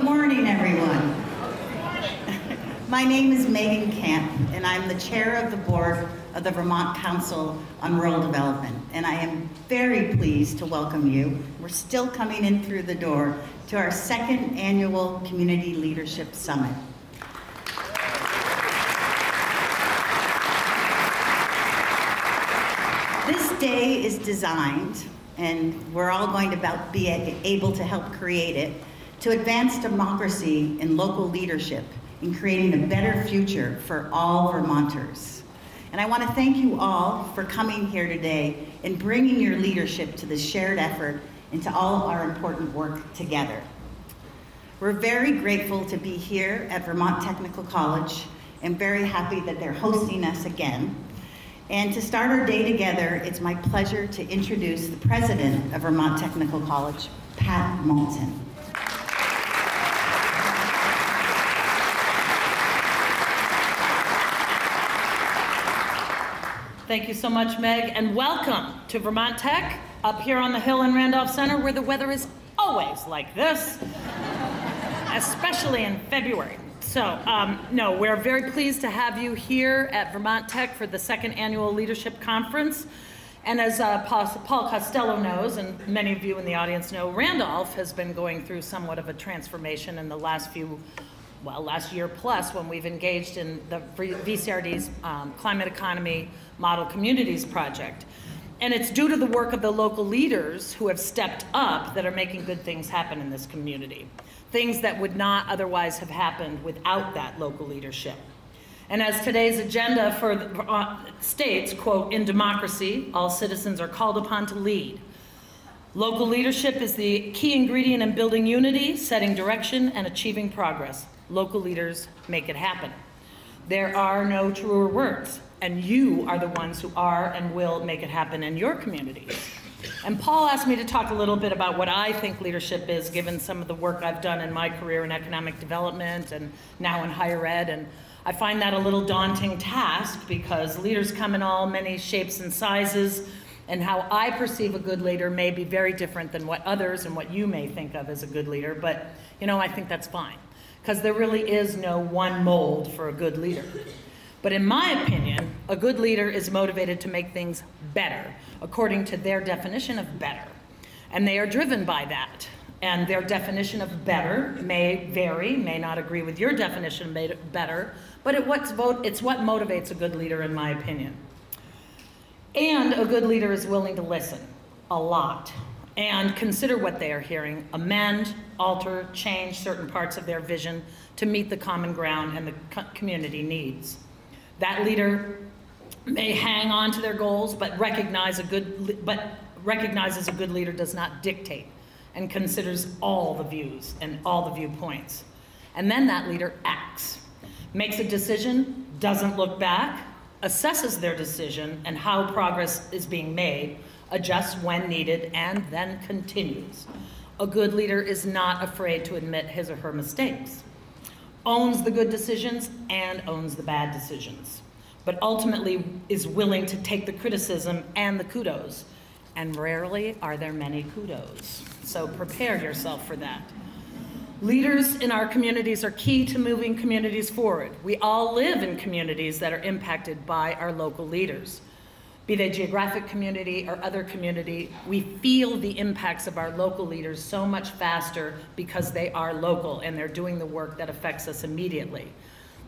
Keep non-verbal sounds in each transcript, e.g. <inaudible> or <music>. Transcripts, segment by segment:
Good morning, everyone. My name is Megan Camp, and I'm the chair of the board of the Vermont Council on Rural Development. And I am very pleased to welcome you. We're still coming in through the door to our second annual Community Leadership Summit. This day is designed, and we're all going to be able to help create it, to advance democracy and local leadership in creating a better future for all Vermonters. And I want to thank you all for coming here today and bringing your leadership to this shared effort into all of our important work together. We're very grateful to be here at Vermont Technical College and very happy that they're hosting us again. And to start our day together, it's my pleasure to introduce the president of Vermont Technical College, Pat Moulton. Thank you so much, Meg, and welcome to Vermont Tech up here on the hill in Randolph Center where the weather is always like this, <laughs> especially in February. So, um, no, we're very pleased to have you here at Vermont Tech for the second annual Leadership Conference. And as uh, Paul Costello knows, and many of you in the audience know, Randolph has been going through somewhat of a transformation in the last few well, last year plus when we've engaged in the VCRD's um, climate economy model communities project. And it's due to the work of the local leaders who have stepped up that are making good things happen in this community. Things that would not otherwise have happened without that local leadership. And as today's agenda for the, uh, states, quote, in democracy, all citizens are called upon to lead. Local leadership is the key ingredient in building unity, setting direction, and achieving progress local leaders make it happen. There are no truer words, and you are the ones who are and will make it happen in your communities. And Paul asked me to talk a little bit about what I think leadership is, given some of the work I've done in my career in economic development and now in higher ed. And I find that a little daunting task because leaders come in all many shapes and sizes, and how I perceive a good leader may be very different than what others and what you may think of as a good leader. But, you know, I think that's fine because there really is no one mold for a good leader. But in my opinion, a good leader is motivated to make things better, according to their definition of better. And they are driven by that. And their definition of better may vary, may not agree with your definition of better, but it what's vote, it's what motivates a good leader, in my opinion. And a good leader is willing to listen a lot and consider what they are hearing, amend, alter, change certain parts of their vision to meet the common ground and the co community needs. That leader may hang on to their goals, but recognize a good, but recognizes a good leader does not dictate and considers all the views and all the viewpoints. And then that leader acts, makes a decision, doesn't look back, assesses their decision and how progress is being made, adjusts when needed, and then continues. A good leader is not afraid to admit his or her mistakes, owns the good decisions and owns the bad decisions, but ultimately is willing to take the criticism and the kudos. And rarely are there many kudos. So prepare yourself for that. Leaders in our communities are key to moving communities forward. We all live in communities that are impacted by our local leaders be they geographic community or other community, we feel the impacts of our local leaders so much faster because they are local and they're doing the work that affects us immediately.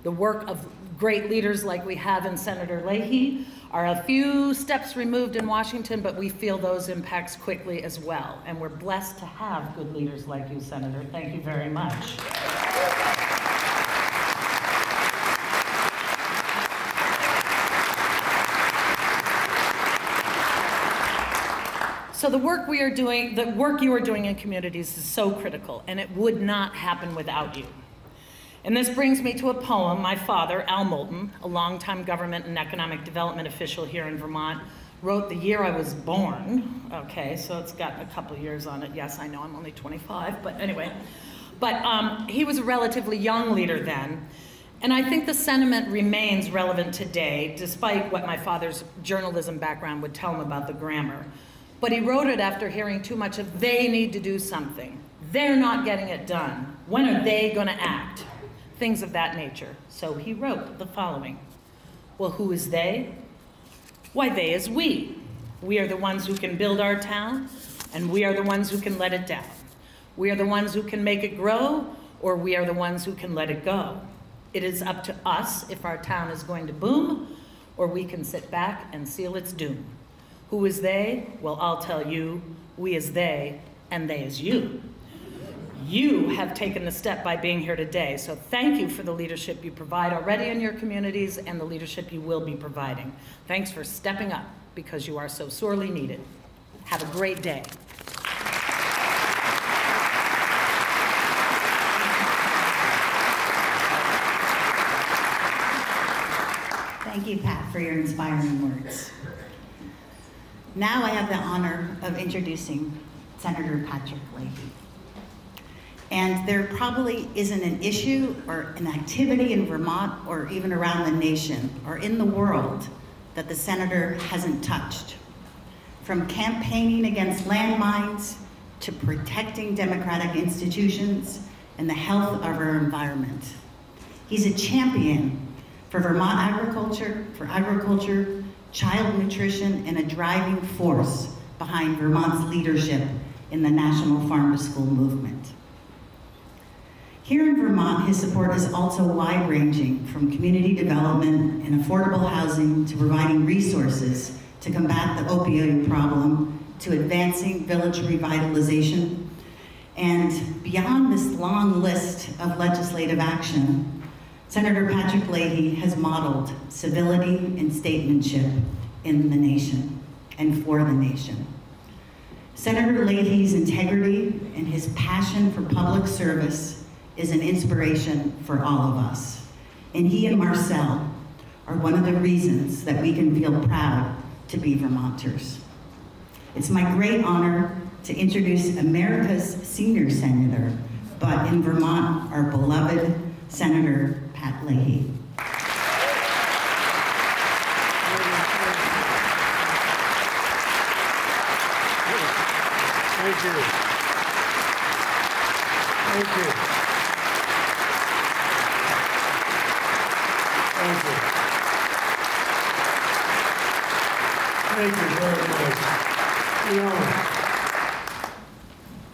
The work of great leaders like we have in Senator Leahy are a few steps removed in Washington, but we feel those impacts quickly as well. And we're blessed to have good leaders like you, Senator. Thank you very much. So the work we are doing, the work you are doing in communities is so critical, and it would not happen without you. And this brings me to a poem my father, Al Moulton, a longtime government and economic development official here in Vermont, wrote the year I was born. Okay, so it's got a couple years on it. Yes, I know I'm only 25, but anyway. But um, he was a relatively young leader then. And I think the sentiment remains relevant today, despite what my father's journalism background would tell him about the grammar. But he wrote it after hearing too much of they need to do something. They're not getting it done. When are they going to act? Things of that nature. So he wrote the following Well, who is they? Why, they is we. We are the ones who can build our town, and we are the ones who can let it down. We are the ones who can make it grow, or we are the ones who can let it go. It is up to us if our town is going to boom, or we can sit back and seal its doom. Who is they? Well, I'll tell you, we is they, and they is you. You have taken the step by being here today, so thank you for the leadership you provide already in your communities and the leadership you will be providing. Thanks for stepping up because you are so sorely needed. Have a great day. Thank you, Pat, for your inspiring words. Now I have the honor of introducing Senator Patrick Leahy. And there probably isn't an issue or an activity in Vermont or even around the nation or in the world that the senator hasn't touched. From campaigning against landmines to protecting democratic institutions and the health of our environment. He's a champion for Vermont agriculture, for agriculture, child nutrition, and a driving force behind Vermont's leadership in the National Farm to School movement. Here in Vermont, his support is also wide-ranging, from community development and affordable housing to providing resources to combat the opioid problem, to advancing village revitalization, and beyond this long list of legislative action, Senator Patrick Leahy has modeled civility and statesmanship in the nation and for the nation. Senator Leahy's integrity and his passion for public service is an inspiration for all of us. And he and Marcelle are one of the reasons that we can feel proud to be Vermonters. It's my great honor to introduce America's senior senator, but in Vermont, our beloved Senator Pat Leahy. Thank you. Thank you. Thank you. Thank you very much. You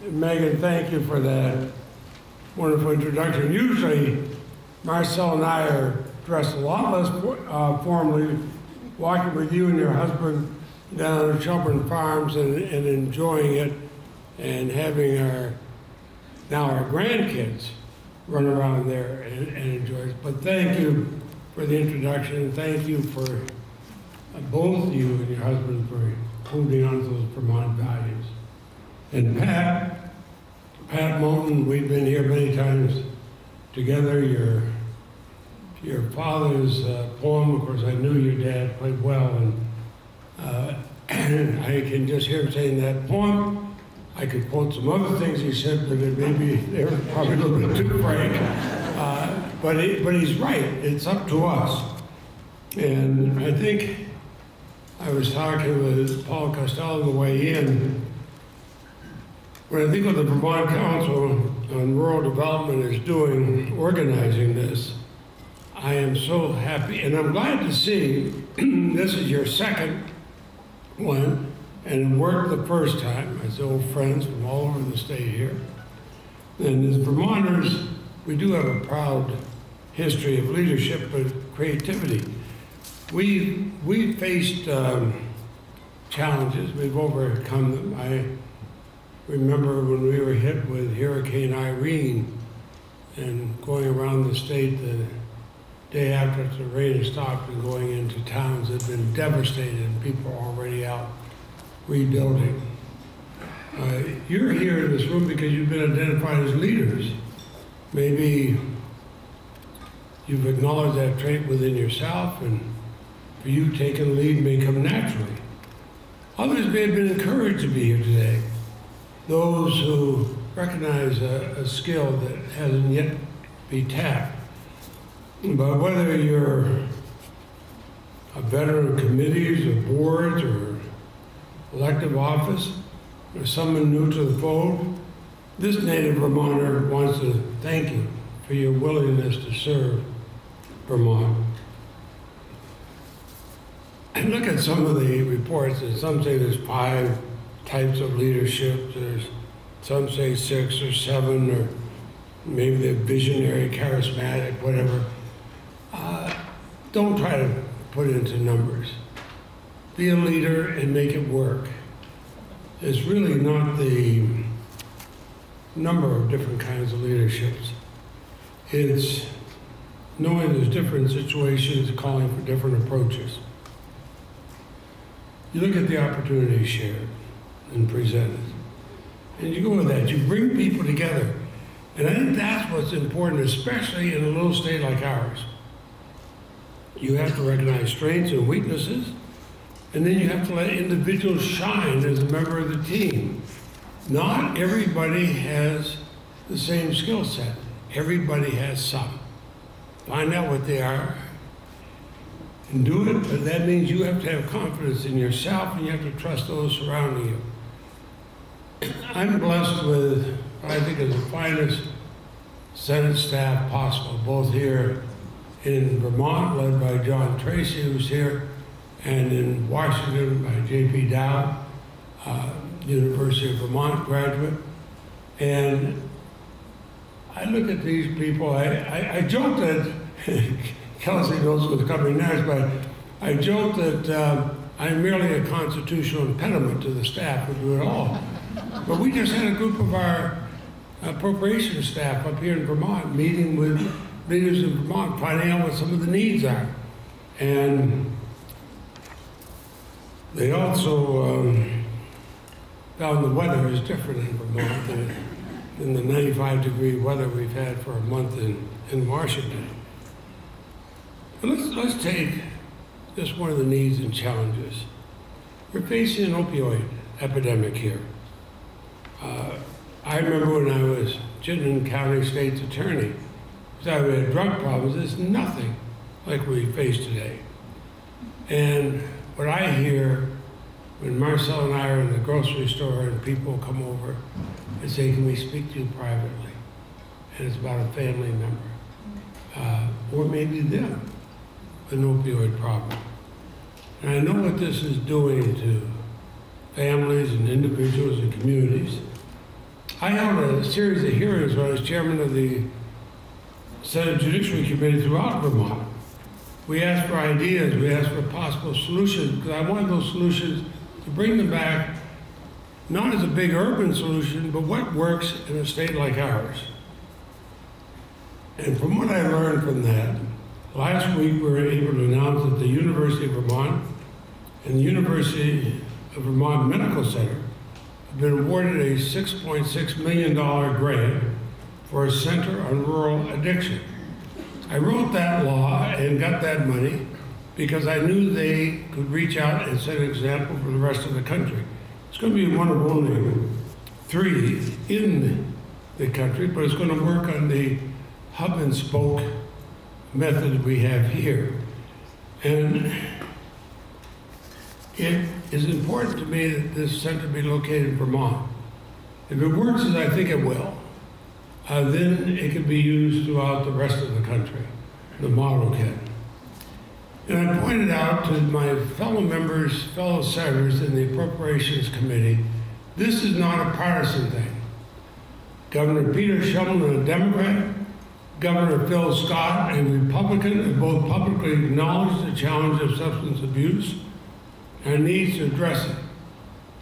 know, Megan, thank you for that wonderful introduction. Usually, Marcelle and I are dressed a lot less uh, formally, walking with you and your husband down at Shelburne Farms and, and enjoying it and having our, now our grandkids run around there and, and enjoy it. But thank you for the introduction and thank you for uh, both you and your husband for holding on to those Vermont values. And Pat, Pat Moulton, we've been here many times together. Your, your father's uh, poem, of course, I knew your dad quite well, and, uh, <clears throat> I can just hear him saying that poem. I could quote some other things he said, but it maybe <laughs> they're probably a little bit too frank. Uh, but, but he's right. It's up to us. And I think I was talking with Paul Costello on the way in. When I think of the Vermont Council on Rural Development is doing, organizing this, I am so happy, and I'm glad to see <clears throat> this is your second one, and it worked the first time. As old friends from all over the state here. And as Vermonters, we do have a proud history of leadership and creativity. We, we faced um, challenges, we've overcome them. I remember when we were hit with Hurricane Irene and going around the state the day after the rain has stopped and going into towns that had been devastated and people already out rebuilding. Uh, you're here in this room because you've been identified as leaders. Maybe you've acknowledged that trait within yourself and for you taking the lead may come naturally. Others may have been encouraged to be here today those who recognize a, a skill that hasn't yet been tapped. But whether you're a veteran of committees or boards or elective office, or someone new to the fold, This native Vermonter wants to thank you for your willingness to serve Vermont. And look at some of the reports, and some say there's five types of leadership. There's some say six or seven, or maybe they're visionary, charismatic, whatever. Uh, don't try to put it into numbers. Be a leader and make it work. It's really not the number of different kinds of leaderships. It's knowing there's different situations, calling for different approaches. You look at the opportunity shared and presented, and you go with that. You bring people together. And I think that's what's important, especially in a little state like ours. You have to recognize strengths and weaknesses, and then you have to let individuals shine as a member of the team. Not everybody has the same skill set. Everybody has some. Find out what they are and do it, but that means you have to have confidence in yourself and you have to trust those surrounding you. <clears throat> I'm blessed with, I think, is the finest Senate staff possible, both here in Vermont, led by John Tracy, who's here, and in Washington by J.P. Dowd, uh, University of Vermont graduate. And I look at these people, I, I, I joke that, <laughs> Kelsey knows what's coming next, but I joke that uh, I'm merely a constitutional impediment to the staff who do it all. But we just had a group of our appropriations staff up here in Vermont meeting with leaders in Vermont, finding out what some of the needs are. And they also um, found the weather is different in Vermont than, than the 95 degree weather we've had for a month in, in Washington. But let's, let's take just one of the needs and challenges. We're facing an opioid epidemic here. Uh, I remember when I was Chittenden County State's Attorney, had drug problems. It's nothing like we face today. And what I hear when Marcelle and I are in the grocery store and people come over and say, can we speak to you privately? And it's about a family member. Uh, or maybe them, an opioid problem. And I know what this is doing to families and individuals and communities. I held a series of hearings when I was chairman of the Senate Judiciary Committee throughout Vermont. We asked for ideas, we asked for possible solutions, because I wanted those solutions to bring them back, not as a big urban solution, but what works in a state like ours. And from what I learned from that, last week we were able to announce that the University of Vermont and the University of Vermont Medical Center have been awarded a $6.6 million grant for a center on rural addiction. I wrote that law and got that money because I knew they could reach out and set an example for the rest of the country. It's going to be one of only three in the country, but it's going to work on the hub and spoke method we have here. And it is important to me that this center be located in Vermont. If it works as I think it will, then it can be used throughout the rest of the country. The model can. And I pointed out to my fellow members, fellow senators in the Appropriations Committee, this is not a partisan thing. Governor Peter Shumlin, a Democrat, Governor Phil Scott, a Republican, have both publicly acknowledged the challenge of substance abuse and needs to address it.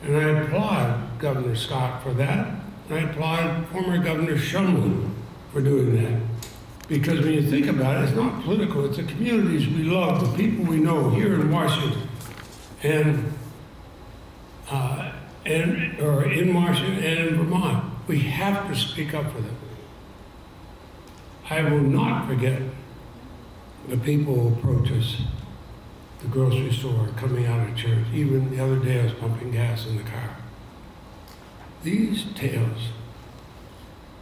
And I applaud Governor Scott for that. I applaud former Governor Shumlin for doing that. Because when you think about it, it's not political, it's the communities we love, the people we know here in Washington. And, uh, and or in Washington and in Vermont. We have to speak up for them. I will not forget the people who us the grocery store, coming out of church. Even the other day, I was pumping gas in the car. These tales,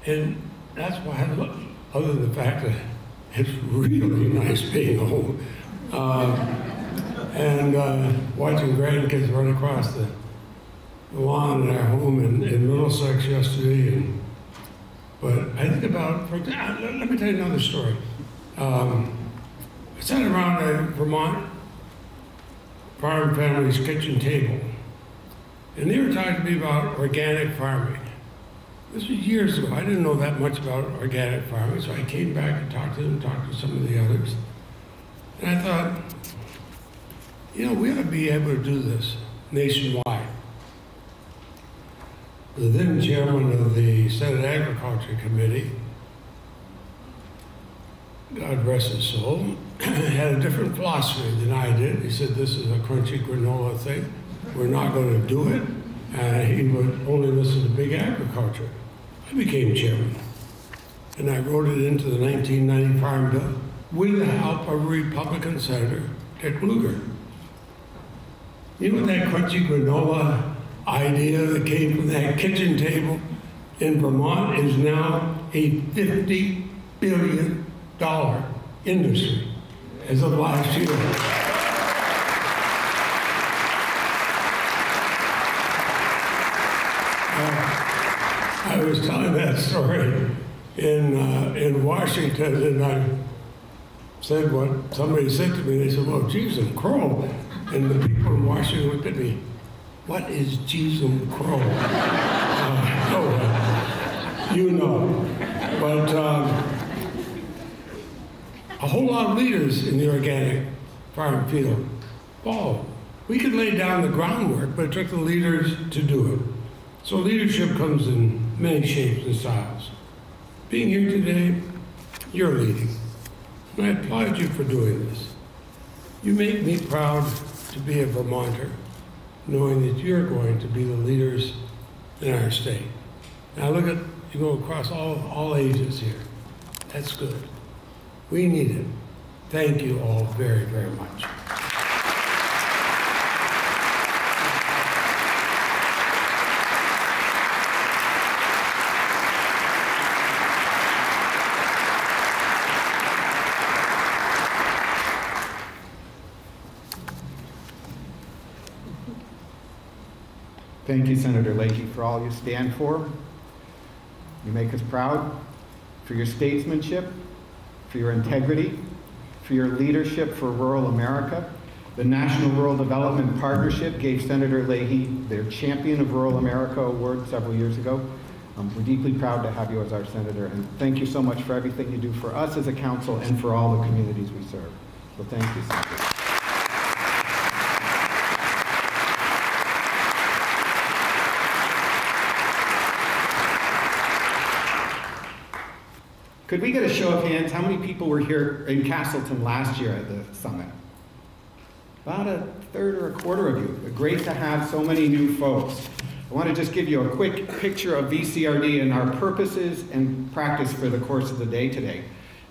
and that's why I love, other than the fact that it's really nice being home uh, and uh, watching grandkids run across the lawn in our home in, in Middlesex yesterday and But I think about, for, let let me tell you another story. Um, I sat around a Vermont farm family's kitchen table, and they were talking to me about organic farming. This was years ago. I didn't know that much about organic farming, so I came back and talked to them, talked to some of the others. And I thought, you know, we ought to be able to do this nationwide. The then chairman of the Senate Agriculture Committee, God rest his soul, <clears throat> had a different philosophy than I did. He said, this is a crunchy granola thing. We're not going to do it. And he would only listen to big agriculture. I became chairman. And I wrote it into the 1990 Farm Bill with the help of Republican Senator Dick Lugar. You know that crunchy granola idea that came from that kitchen table in Vermont is now a $50 billion industry as of last year. Uh, I was telling that story in, uh, in Washington, and I said what somebody said to me. They said, "Well, and crow," and the people in Washington looked at me. What is and crow? Uh, oh, you know, but um, a whole lot of leaders in the organic farm field followed. We could lay down the groundwork, but it took the leaders to do it. So leadership comes in many shapes and styles. Being here today, you're leading. And I applaud you for doing this. You make me proud to be a Vermonter, knowing that you're going to be the leaders in our state. Now look at, you go across all, all ages here. That's good. We need it. Thank you all very, very much. Thank you, Senator Leahy, for all you stand for. You make us proud for your statesmanship, for your integrity, for your leadership for rural America. The National Rural Development Partnership gave Senator Leahy their Champion of Rural America award several years ago. Um, we're deeply proud to have you as our senator, and thank you so much for everything you do for us as a council and for all the communities we serve. So thank you, Senator. Could we get a show of hands? How many people were here in Castleton last year at the summit? About a third or a quarter of you. Great to have so many new folks. I want to just give you a quick picture of VCRD and our purposes and practice for the course of the day today.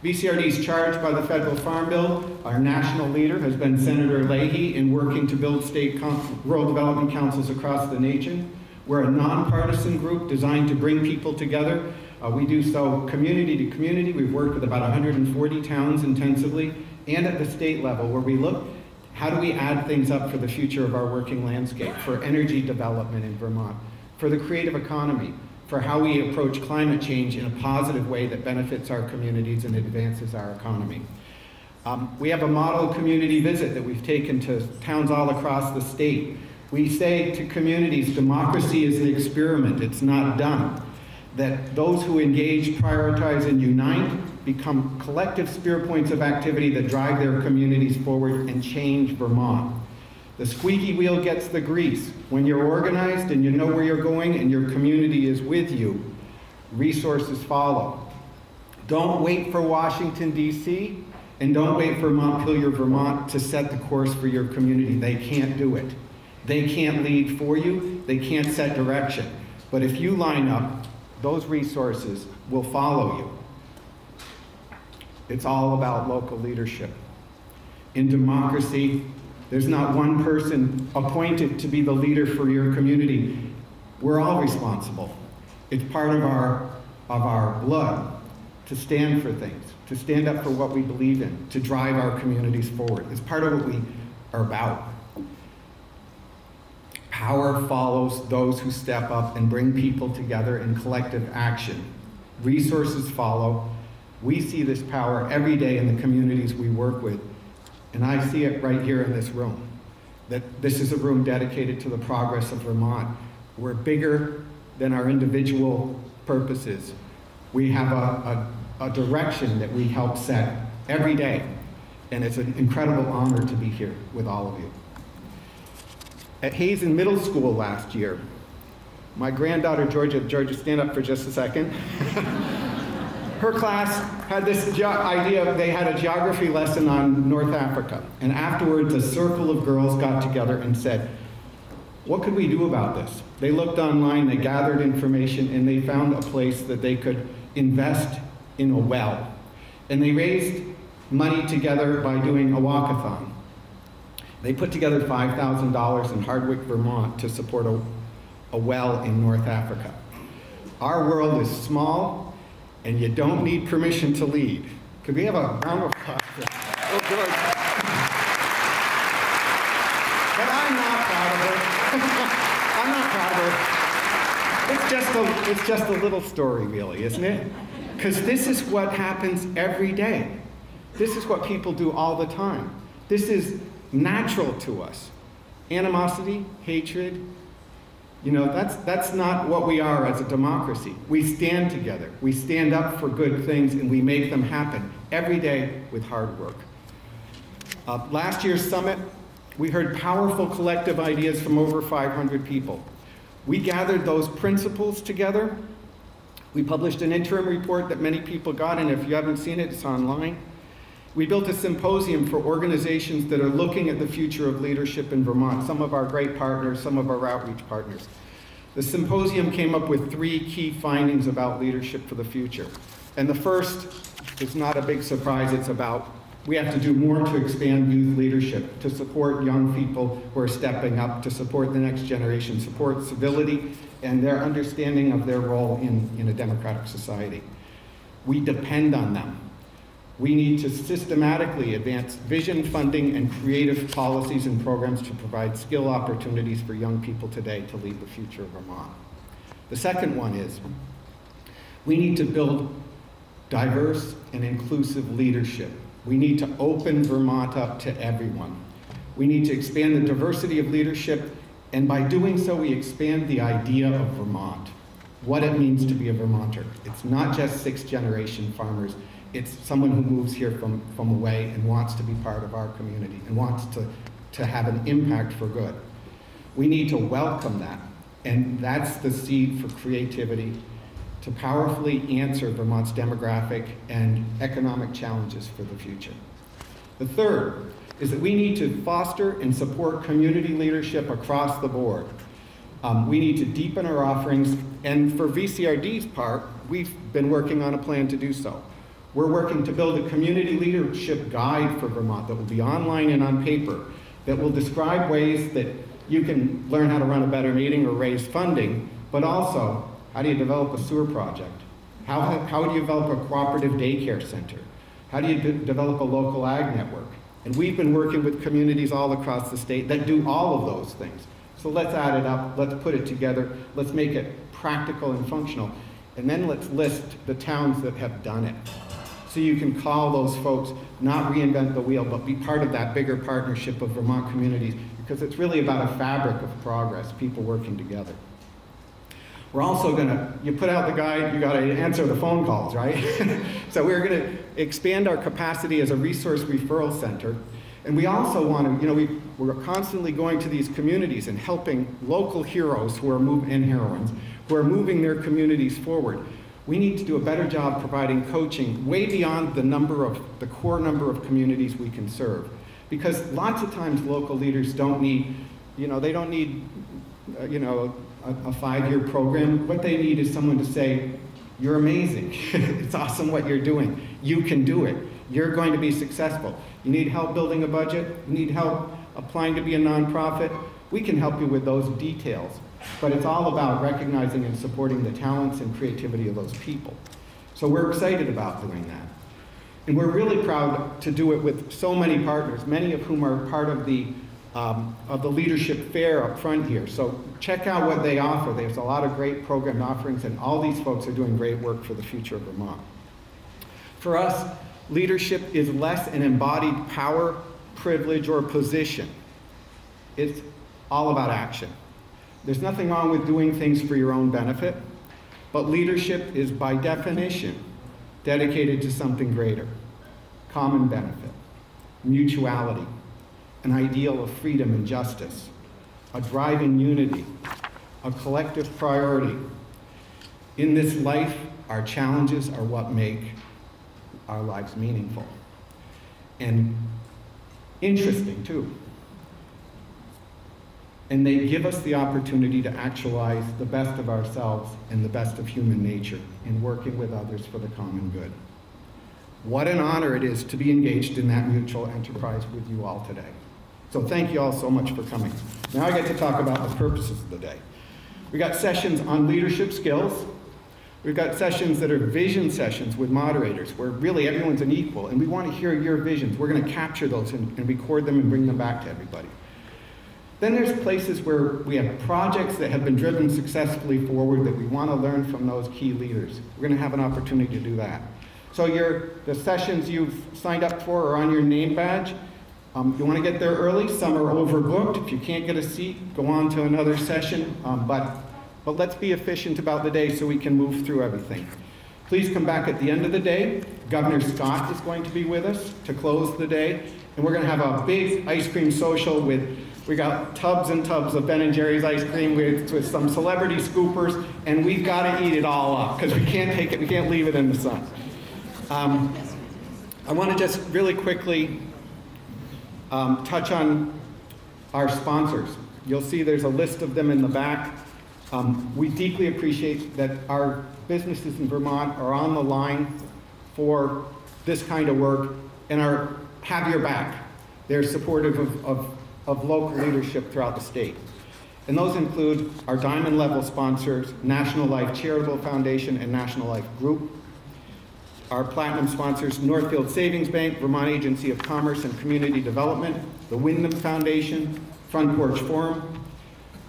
VCRD is charged by the Federal Farm Bill. Our national leader has been Senator Leahy in working to build state rural development councils across the nation. We're a nonpartisan group designed to bring people together. Uh, we do so community to community. We've worked with about 140 towns intensively, and at the state level, where we look how do we add things up for the future of our working landscape, for energy development in Vermont, for the creative economy, for how we approach climate change in a positive way that benefits our communities and advances our economy. Um, we have a model community visit that we've taken to towns all across the state. We say to communities, democracy is an experiment, it's not done. That those who engage, prioritize, and unite become collective spear points of activity that drive their communities forward and change Vermont. The squeaky wheel gets the grease. When you're organized and you know where you're going and your community is with you, resources follow. Don't wait for Washington, D.C., and don't wait for Montpelier, Vermont to set the course for your community. They can't do it. They can't lead for you, they can't set direction. But if you line up, those resources will follow you. It's all about local leadership. In democracy, there's not one person appointed to be the leader for your community. We're all responsible. It's part of our, of our blood to stand for things, to stand up for what we believe in, to drive our communities forward. It's part of what we are about. Power follows those who step up and bring people together in collective action. resources follow. We see this power every day in the communities we work with, and I see it right here in this room. That this is a room dedicated to the progress of Vermont. We're bigger than our individual purposes. We have a, a, a direction that we help set every day, and it's an incredible honor to be here with all of you. At Hazen Middle School last year, my granddaughter Georgia, Georgia, stand up for just a second. <laughs> Her class had this idea, they had a geography lesson on North Africa. And afterwards, a circle of girls got together and said, What could we do about this? They looked online, they gathered information, and they found a place that they could invest in a well. And they raised money together by doing a walkathon. They put together $5,000 in Hardwick, Vermont to support a, a well in North Africa. Our world is small, and you don't need permission to lead. Could we have a round of applause? Oh, George. But I'm not proud of her. <laughs> I'm not proud of her. It's just a, it's just a little story, really, isn't it? Because this is what happens every day. This is what people do all the time. This is natural to us. Animosity, hatred, you know, that's, that's not what we are as a democracy. We stand together. We stand up for good things and we make them happen every day with hard work. Uh, last year's summit, we heard powerful collective ideas from over 500 people. We gathered those principles together. We published an interim report that many people got, and if you haven't seen it, it's online. We built a symposium for organizations that are looking at the future of leadership in Vermont, some of our great partners, some of our outreach partners. The symposium came up with three key findings about leadership for the future. And the first is not a big surprise, it's about we have to do more to expand youth leadership, to support young people who are stepping up, to support the next generation, support civility and their understanding of their role in, in a democratic society. We depend on them. We need to systematically advance vision, funding, and creative policies and programs to provide skill opportunities for young people today to lead the future of Vermont. The second one is we need to build diverse and inclusive leadership. We need to open Vermont up to everyone. We need to expand the diversity of leadership, and by doing so, we expand the idea of Vermont, what it means to be a Vermonter. It's not just sixth generation farmers, it's someone who moves here from, from away and wants to be part of our community and wants to, to have an impact for good. We need to welcome that, and that's the seed for creativity to powerfully answer Vermont's demographic and economic challenges for the future. The third is that we need to foster and support community leadership across the board. Um, we need to deepen our offerings, and for VCRD's part, we've been working on a plan to do so. We're working to build a community leadership guide for Vermont that will be online and on paper, that will describe ways that you can learn how to run a better meeting or raise funding, but also how do you develop a sewer project? How, how do you develop a cooperative daycare center? How do you de develop a local ag network? And we've been working with communities all across the state that do all of those things. So let's add it up, let's put it together, let's make it practical and functional, and then let's list the towns that have done it so you can call those folks, not reinvent the wheel, but be part of that bigger partnership of Vermont communities, because it's really about a fabric of progress, people working together. We're also going to, you put out the guide, you got to answer the phone calls, right? <laughs> so we're going to expand our capacity as a resource referral center. And we also want to, you know, we, we're constantly going to these communities and helping local heroes who are moving, and heroines, who are moving their communities forward we need to do a better job providing coaching way beyond the number of the core number of communities we can serve. Because lots of times local leaders don't need, you know, they don't need, uh, you know, a, a five-year program. What they need is someone to say, you're amazing. <laughs> it's awesome what you're doing. You can do it. You're going to be successful. You need help building a budget? You need help applying to be a nonprofit? We can help you with those details. But it's all about recognizing and supporting the talents and creativity of those people. So we're excited about doing that. And we're really proud to do it with so many partners, many of whom are part of the um, of the leadership fair up front here. So check out what they offer. There's a lot of great program offerings, and all these folks are doing great work for the future of Vermont. For us, leadership is less an embodied power, privilege, or position. It's all about action. There's nothing wrong with doing things for your own benefit, but leadership is by definition dedicated to something greater common benefit, mutuality, an ideal of freedom and justice, a driving unity, a collective priority. In this life, our challenges are what make our lives meaningful. And interesting, too. And they give us the opportunity to actualize the best of ourselves and the best of human nature in working with others for the common good. What an honor it is to be engaged in that mutual enterprise with you all today. So thank you all so much for coming. Now I get to talk about the purposes of the day. We got sessions on leadership skills. We've got sessions that are vision sessions with moderators where really everyone's an equal and we want to hear your visions. We're going to capture those and, and record them and bring them back to everybody. Then there's places where we have projects that have been driven successfully forward that we want to learn from those key leaders. We're going to have an opportunity to do that. So your, the sessions you've signed up for are on your name badge. Um, you want to get there early. Some are overbooked. If you can't get a seat, go on to another session. Um, but, but let's be efficient about the day so we can move through everything. Please come back at the end of the day. Governor Scott is going to be with us to close the day. And we're going to have a big ice cream social with, we got tubs and tubs of Ben and Jerry's ice cream with, with some celebrity scoopers. And we've got to eat it all up because we can't take it, we can't leave it in the sun. Um, I want to just really quickly um, touch on our sponsors. You'll see there's a list of them in the back. Um, we deeply appreciate that our businesses in Vermont are on the line for this kind of work and are have your back. They're supportive of, of, of local leadership throughout the state. And those include our diamond level sponsors, National Life Charitable Foundation and National Life Group, our platinum sponsors, Northfield Savings Bank, Vermont Agency of Commerce and Community Development, the Windham Foundation, Front Porch Forum,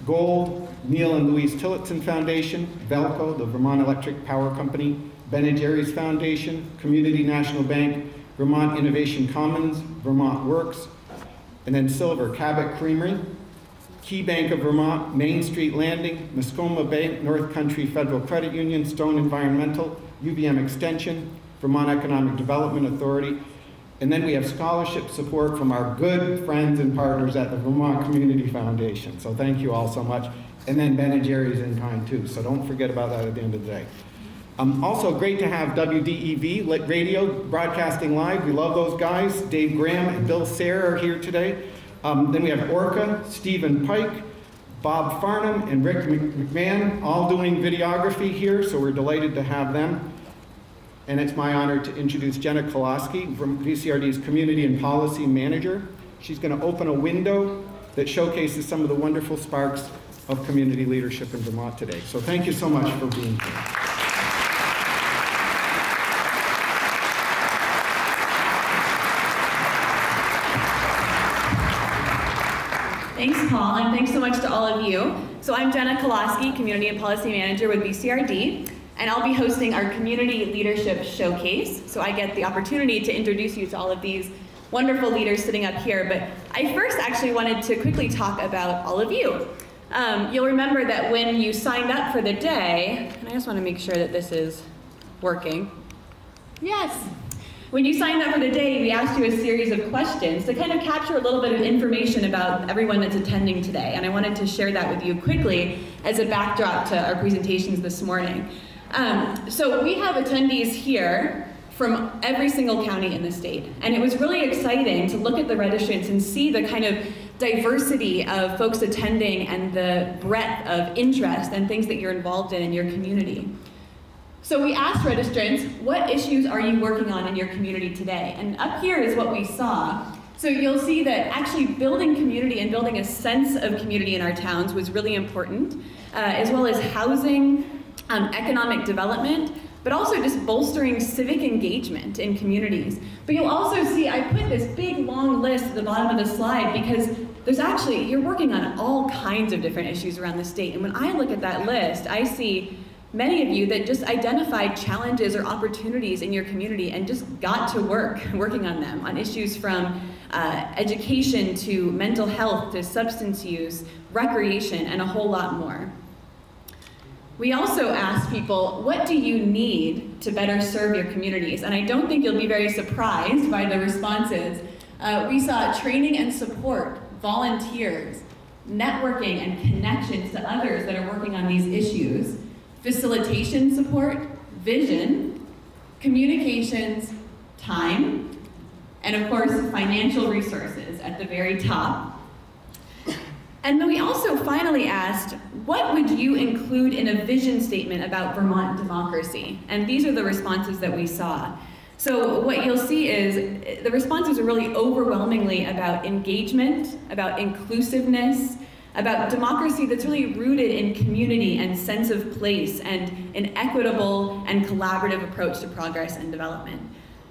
Gold, Neil and Louise Tillotson Foundation, Velco, the Vermont Electric Power Company, Ben & Jerry's Foundation, Community National Bank, Vermont Innovation Commons, Vermont Works, and then Silver, Cabot Creamery, Key Bank of Vermont, Main Street Landing, Mascoma Bank, North Country Federal Credit Union, Stone Environmental, UVM Extension, Vermont Economic Development Authority, and then we have scholarship support from our good friends and partners at the Vermont Community Foundation. So thank you all so much. And then Ben and Jerry's in kind too, so don't forget about that at the end of the day. Um, also great to have WDEV Lit Radio broadcasting live. We love those guys. Dave Gram and Bill Sayre are here today. Um, then we have Orca, Stephen Pike, Bob Farnham, and Rick McMahon all doing videography here, so we're delighted to have them and it's my honor to introduce Jenna Koloski, from VCRD's Community and Policy Manager. She's going to open a window that showcases some of the wonderful sparks of community leadership in Vermont today. So thank you so much for being here. Thanks, Paul, and thanks so much to all of you. So I'm Jenna Koloski, Community and Policy Manager with VCRD and I'll be hosting our Community Leadership Showcase. So I get the opportunity to introduce you to all of these wonderful leaders sitting up here. But I first actually wanted to quickly talk about all of you. Um, you'll remember that when you signed up for the day, and I just want to make sure that this is working. Yes. When you signed up for the day, we asked you a series of questions to kind of capture a little bit of information about everyone that's attending today. And I wanted to share that with you quickly as a backdrop to our presentations this morning. Um, so we have attendees here from every single county in the state. And it was really exciting to look at the registrants and see the kind of diversity of folks attending and the breadth of interest and things that you're involved in in your community. So we asked registrants, what issues are you working on in your community today? And up here is what we saw. So you'll see that actually building community and building a sense of community in our towns was really important, uh, as well as housing, um, economic development, but also just bolstering civic engagement in communities. But you'll also see I put this big long list at the bottom of the slide because there's actually, you're working on all kinds of different issues around the state. And when I look at that list, I see many of you that just identified challenges or opportunities in your community and just got to work <laughs> working on them, on issues from uh, education to mental health to substance use, recreation, and a whole lot more. We also asked people, what do you need to better serve your communities? And I don't think you'll be very surprised by the responses. Uh, we saw training and support, volunteers, networking and connections to others that are working on these issues, facilitation support, vision, communications, time, and of course, financial resources at the very top. And then we also finally asked, what would you include in a vision statement about Vermont democracy? And these are the responses that we saw. So what you'll see is the responses are really overwhelmingly about engagement, about inclusiveness, about democracy that's really rooted in community and sense of place and an equitable and collaborative approach to progress and development.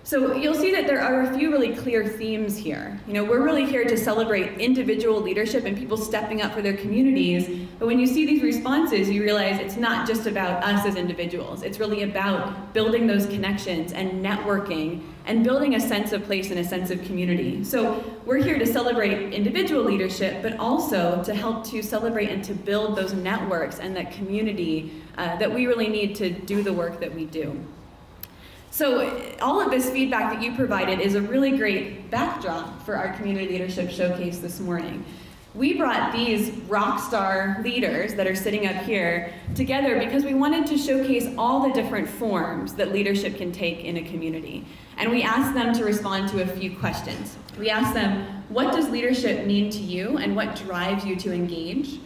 So you'll see that there are a few really clear themes here. You know, we're really here to celebrate individual leadership and people stepping up for their communities. But when you see these responses, you realize it's not just about us as individuals. It's really about building those connections and networking and building a sense of place and a sense of community. So we're here to celebrate individual leadership, but also to help to celebrate and to build those networks and that community uh, that we really need to do the work that we do. So all of this feedback that you provided is a really great backdrop for our Community Leadership Showcase this morning. We brought these rock star leaders that are sitting up here together because we wanted to showcase all the different forms that leadership can take in a community. And we asked them to respond to a few questions. We asked them, what does leadership mean to you and what drives you to engage?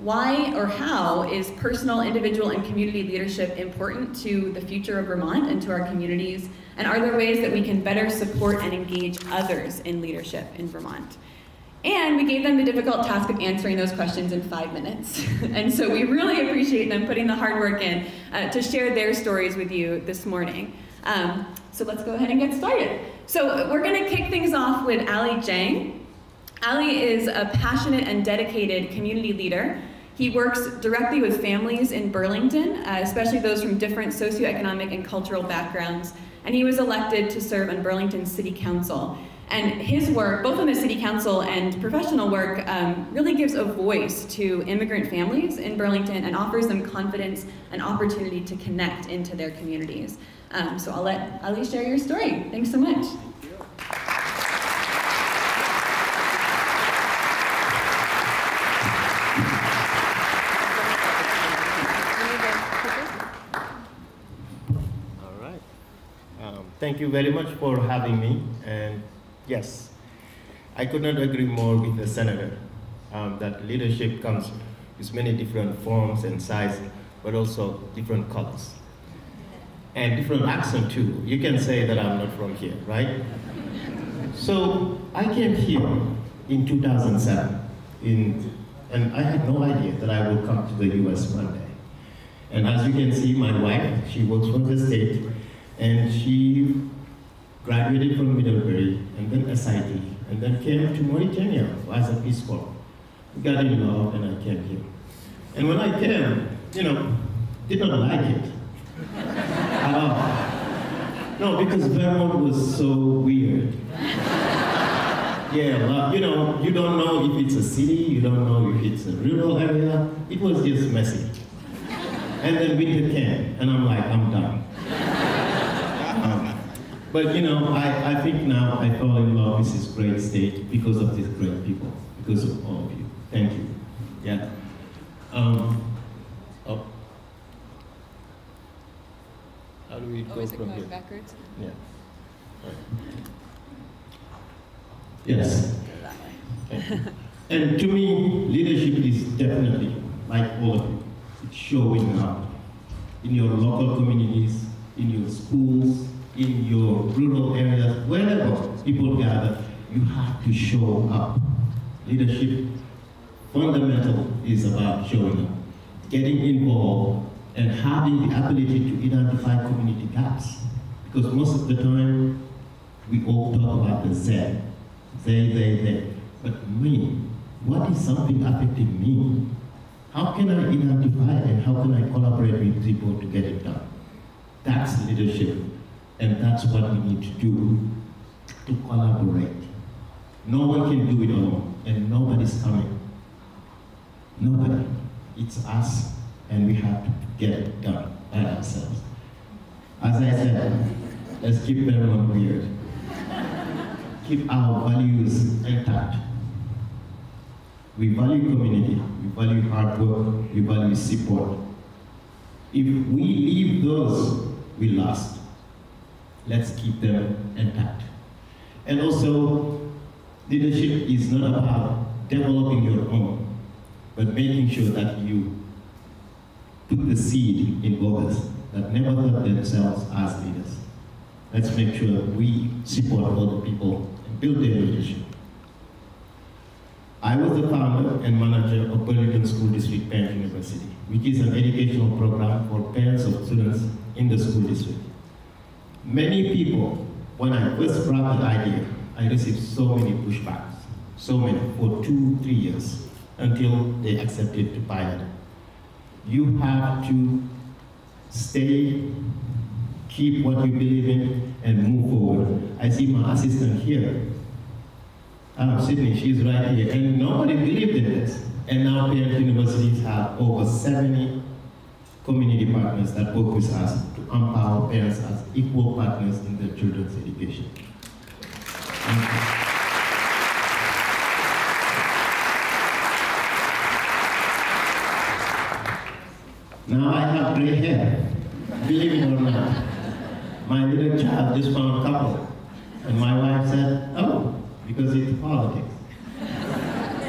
Why or how is personal, individual, and community leadership important to the future of Vermont and to our communities? And are there ways that we can better support and engage others in leadership in Vermont? And we gave them the difficult task of answering those questions in five minutes. <laughs> and so we really appreciate them putting the hard work in uh, to share their stories with you this morning. Um, so let's go ahead and get started. So we're going to kick things off with Ali Dieng. Ali is a passionate and dedicated community leader. He works directly with families in Burlington, uh, especially those from different socioeconomic and cultural backgrounds, and he was elected to serve on Burlington City Council. And his work, both in the City Council and professional work, um, really gives a voice to immigrant families in Burlington and offers them confidence and opportunity to connect into their communities. Um, so I'll let Ali share your story. Thanks so much. Thank you very much for having me. And yes, I could not agree more with the senator um, that leadership comes with many different forms and sizes, but also different colors. And different accent too. You can say that I'm not from here, right? So I came here in 2007, in, and I had no idea that I would come to the US one day. And as you can see, my wife, she works for the state, and she graduated from Middlebury and then SIT, and then came to Mauritania as a Peace Corps. We got in love and I came here. And when I came, you know, did not like it all. <laughs> Uh, no, because Vermont was so weird. <laughs> Yeah, well, you know, you don't know if it's a city, you don't know if it's a rural area. It was just messy. And then winter came, and I'm like, I'm done. But you know, I, I think now I fall in love with this great state because of these great people, because of all of you. Thank you. Yeah. Um, oh. How do we oh, go is it from going here? backwards? Yeah. Right. Yes. and to me, leadership is definitely, like all of you, it's showing up in your local communities, in your schools, in your rural areas, wherever people gather, you have to show up. Leadership, fundamental, is about showing up, getting involved, and having the ability to identify community gaps. Because most of the time, we all talk about the Z, they, they, they. But me, what is something affecting me? How can I identify and how can I collaborate with people to get it done? That's leadership, and that's what we need to do to collaborate. No one can do it alone, and nobody's coming. Nobody. It's us, and we have to get it done by ourselves. As I said, let's keep everyone weird. Keep our values intact. We value community, we value hard work, we value support. If we leave those, we lost. Let's keep them intact. And also, leadership is not about developing your own, but making sure that you put the seed in others that never thought themselves as leaders. Let's make sure that we support other people and build their leadership. I was the founder and manager of Burlington School District Parent University, which is an educational program for parents of students in the school district. Many people, when I first brought the idea, I received so many pushbacks, so many, for two, three years, until they accepted to pilot. You have to stay, keep what you believe in, and move forward. I see my assistant here, um, Sydney, she's right here, and nobody believed in this. And now parent universities have over 70 community partners that work with us to empower parents as equal partners in their children's education. Now I have gray hair, believe it or not. My little child just found a couple, and my wife said, oh, because it's politics.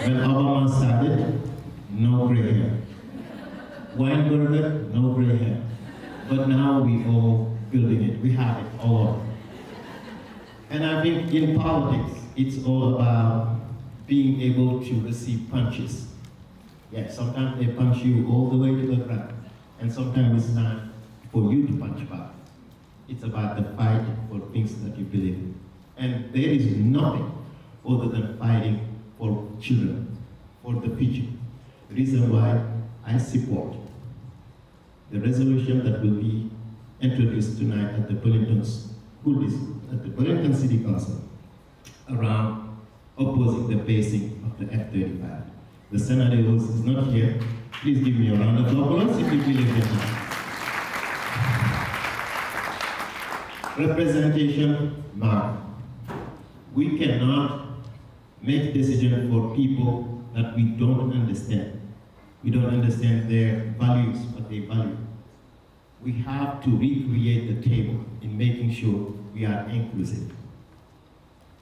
When Obama started, no gray hair. Weinberger, no gray hair. But now we all building it. We have it all over. And I think in politics, it's all about being able to receive punches. Yeah, sometimes they punch you all the way to the ground. And sometimes it's not for you to punch back. It's about the fight for things that you believe in. And there is nothing other than fighting for children, for the future. The reason why I support the resolution that will be introduced tonight at the Burlington School at the Burlington City Council, around opposing the basing of the F-35. The Senator is not here. Please give me a round of applause if you believe. Representation matters. We cannot make decisions for people that we don't understand. We don't understand their values, value. We have to recreate the table in making sure we are inclusive.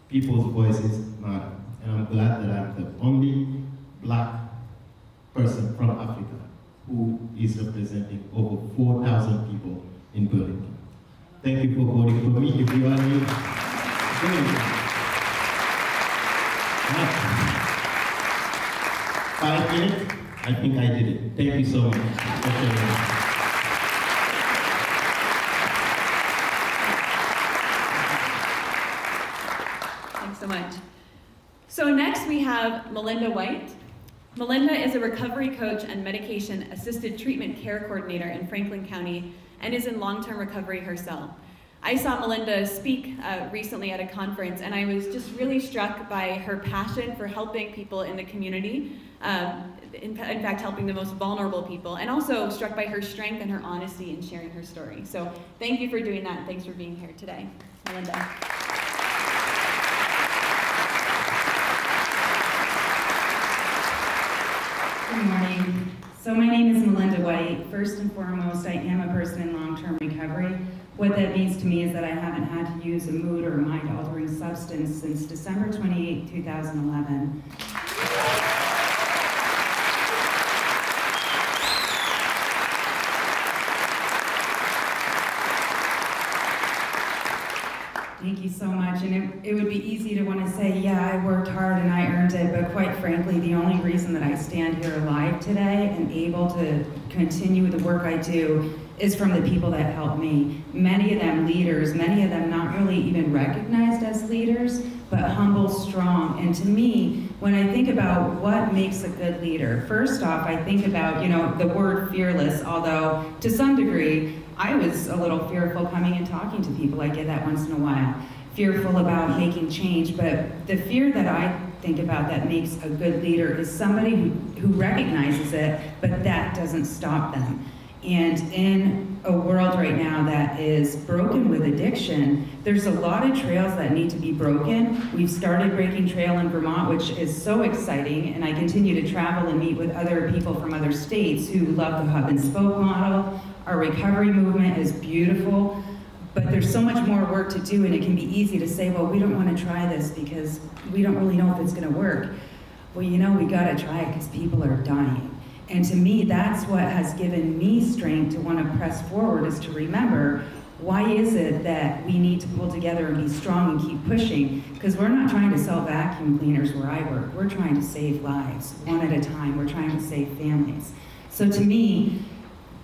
People's voices matter. And I'm glad that I'm the only black person from Africa who is representing over 4,000 people in Burlington. Thank you for voting for me. If you are new, Five minutes, I think I did it. Thank you so much. Thanks so much. So next we have Melinda White. Melinda is a recovery coach and medication assisted treatment care coordinator in Franklin County and is in long-term recovery herself. I saw Melinda speak uh, recently at a conference, and I was just really struck by her passion for helping people in the community, um, in, in, fact, helping the most vulnerable people, and also struck by her strength and her honesty in sharing her story. So thank you for doing that, and thanks for being here today, Melinda. Good morning. So my name is Melinda White. First and foremost, I am a person in long-term recovery. What that means to me is that I haven't had to use a mood or mind-altering substance since December 28, 2011. Thank you so much. And it, it would be easy to want to say, yeah, I worked hard and I earned it, but quite frankly, the only reason that I stand here alive today and able to continue the work I do is from the people that helped me. Many of them leaders, many of them not really even recognized as leaders, but humble, strong. And to me, when I think about what makes a good leader, first off, I think about, you know, the word fearless, although to some degree, I was a little fearful coming and talking to people. I get that once in a while. Fearful about making change, but the fear that I think about that makes a good leader is somebody who, who recognizes it, but that doesn't stop them. And in a world right now that is broken with addiction, there's a lot of trails that need to be broken. We've started breaking trail in Vermont, which is so exciting, and I continue to travel and meet with other people from other states who love the hub and spoke model. Our recovery movement is beautiful, but there's so much more work to do, and it can be easy to say, well, we don't want to try this because we don't really know if it's going to work. Well, you know, we got to try it because people are dying. And to me, that's what has given me strength to want to press forward is to remember why is it that we need to pull together and be strong and keep pushing? Because we're not trying to sell vacuum cleaners where I work. We're trying to save lives one at a time. We're trying to save families. So to me,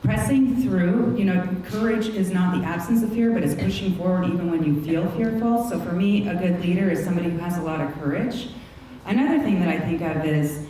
pressing through, you know, courage is not the absence of fear, but it's pushing forward even when you feel fearful. So for me, a good leader is somebody who has a lot of courage. Another thing that I think of is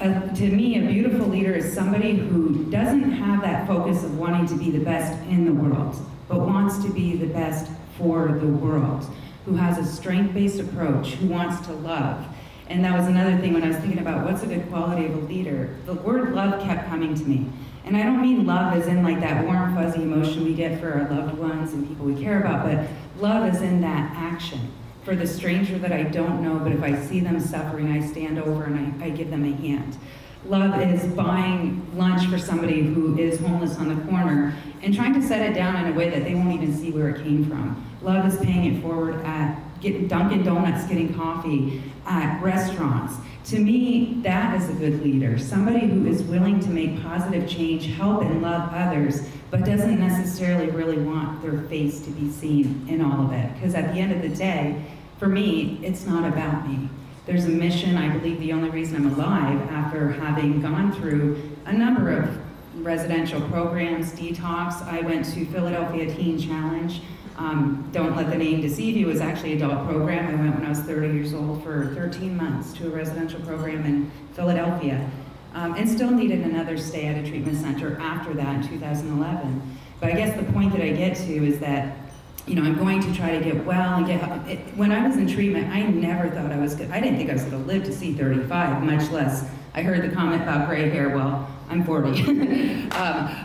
uh, to me, a beautiful leader is somebody who doesn't have that focus of wanting to be the best in the world, but wants to be the best for the world, who has a strength-based approach, who wants to love. And that was another thing when I was thinking about what's a good quality of a leader. The word love kept coming to me. And I don't mean love as in like that warm, fuzzy emotion we get for our loved ones and people we care about, but love is in that action for the stranger that I don't know, but if I see them suffering, I stand over and I, I give them a hand. Love is buying lunch for somebody who is homeless on the corner and trying to set it down in a way that they won't even see where it came from. Love is paying it forward at Dunkin' Donuts, getting coffee, at restaurants. To me, that is a good leader. Somebody who is willing to make positive change, help and love others, but doesn't necessarily really want their face to be seen in all of it. Because at the end of the day, for me, it's not about me. There's a mission, I believe the only reason I'm alive after having gone through a number of residential programs, detox. I went to Philadelphia Teen Challenge. Um, Don't Let the Name Deceive You it was actually an adult program. I went when I was 30 years old for 13 months to a residential program in Philadelphia. Um, and still needed another stay at a treatment center after that in 2011. But I guess the point that I get to is that you know, I'm going to try to get well and get help. It, when I was in treatment, I never thought I was good. I didn't think I was going to live to see 35, much less. I heard the comment about gray hair. Well, I'm 40. <laughs> um,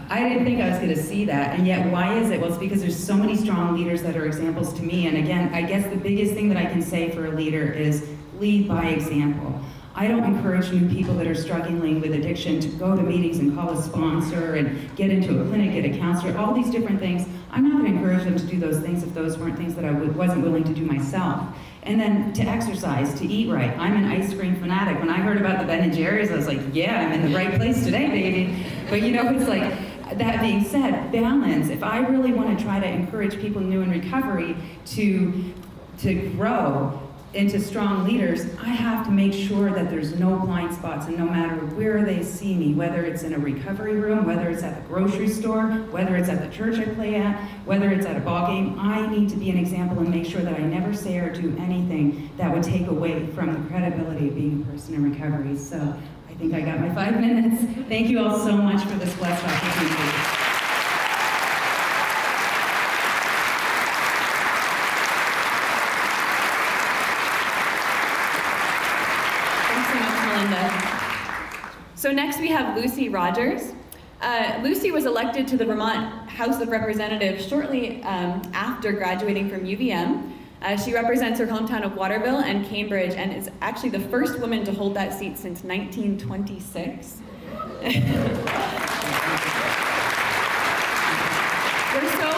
I didn't think I was going to see that. And yet, why is it? Well, it's because there's so many strong leaders that are examples to me. And again, I guess the biggest thing that I can say for a leader is lead by example. I don't encourage new people that are struggling with addiction to go to meetings and call a sponsor and get into a clinic, get a counselor, all these different things. I'm not going to encourage them to do those things if those weren't things that I wasn't willing to do myself. And then to exercise, to eat right. I'm an ice cream fanatic. When I heard about the Ben & Jerry's, I was like, yeah, I'm in the right place today, baby. But you know, it's like, that being said, balance. If I really want to try to encourage people new in recovery to, to grow, into strong leaders, I have to make sure that there's no blind spots and no matter where they see me, whether it's in a recovery room, whether it's at the grocery store, whether it's at the church I play at, whether it's at a ball game, I need to be an example and make sure that I never say or do anything that would take away from the credibility of being a person in recovery. So I think I got my five minutes. Thank you all so much for this blessed opportunity. So next we have Lucy Rogers. Uh, Lucy was elected to the Vermont House of Representatives shortly um, after graduating from UVM. Uh, she represents her hometown of Waterville and Cambridge and is actually the first woman to hold that seat since 1926. <laughs> We're so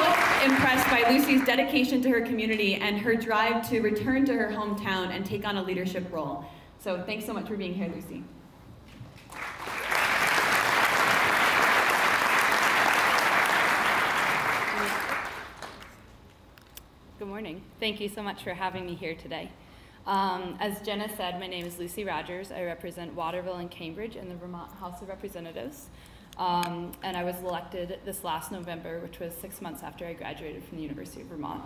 impressed by Lucy's dedication to her community and her drive to return to her hometown and take on a leadership role. So thanks so much for being here, Lucy. Good morning. Thank you so much for having me here today. Um, as Jenna said, my name is Lucy Rogers. I represent Waterville and Cambridge in the Vermont House of Representatives. Um, and I was elected this last November, which was six months after I graduated from the University of Vermont.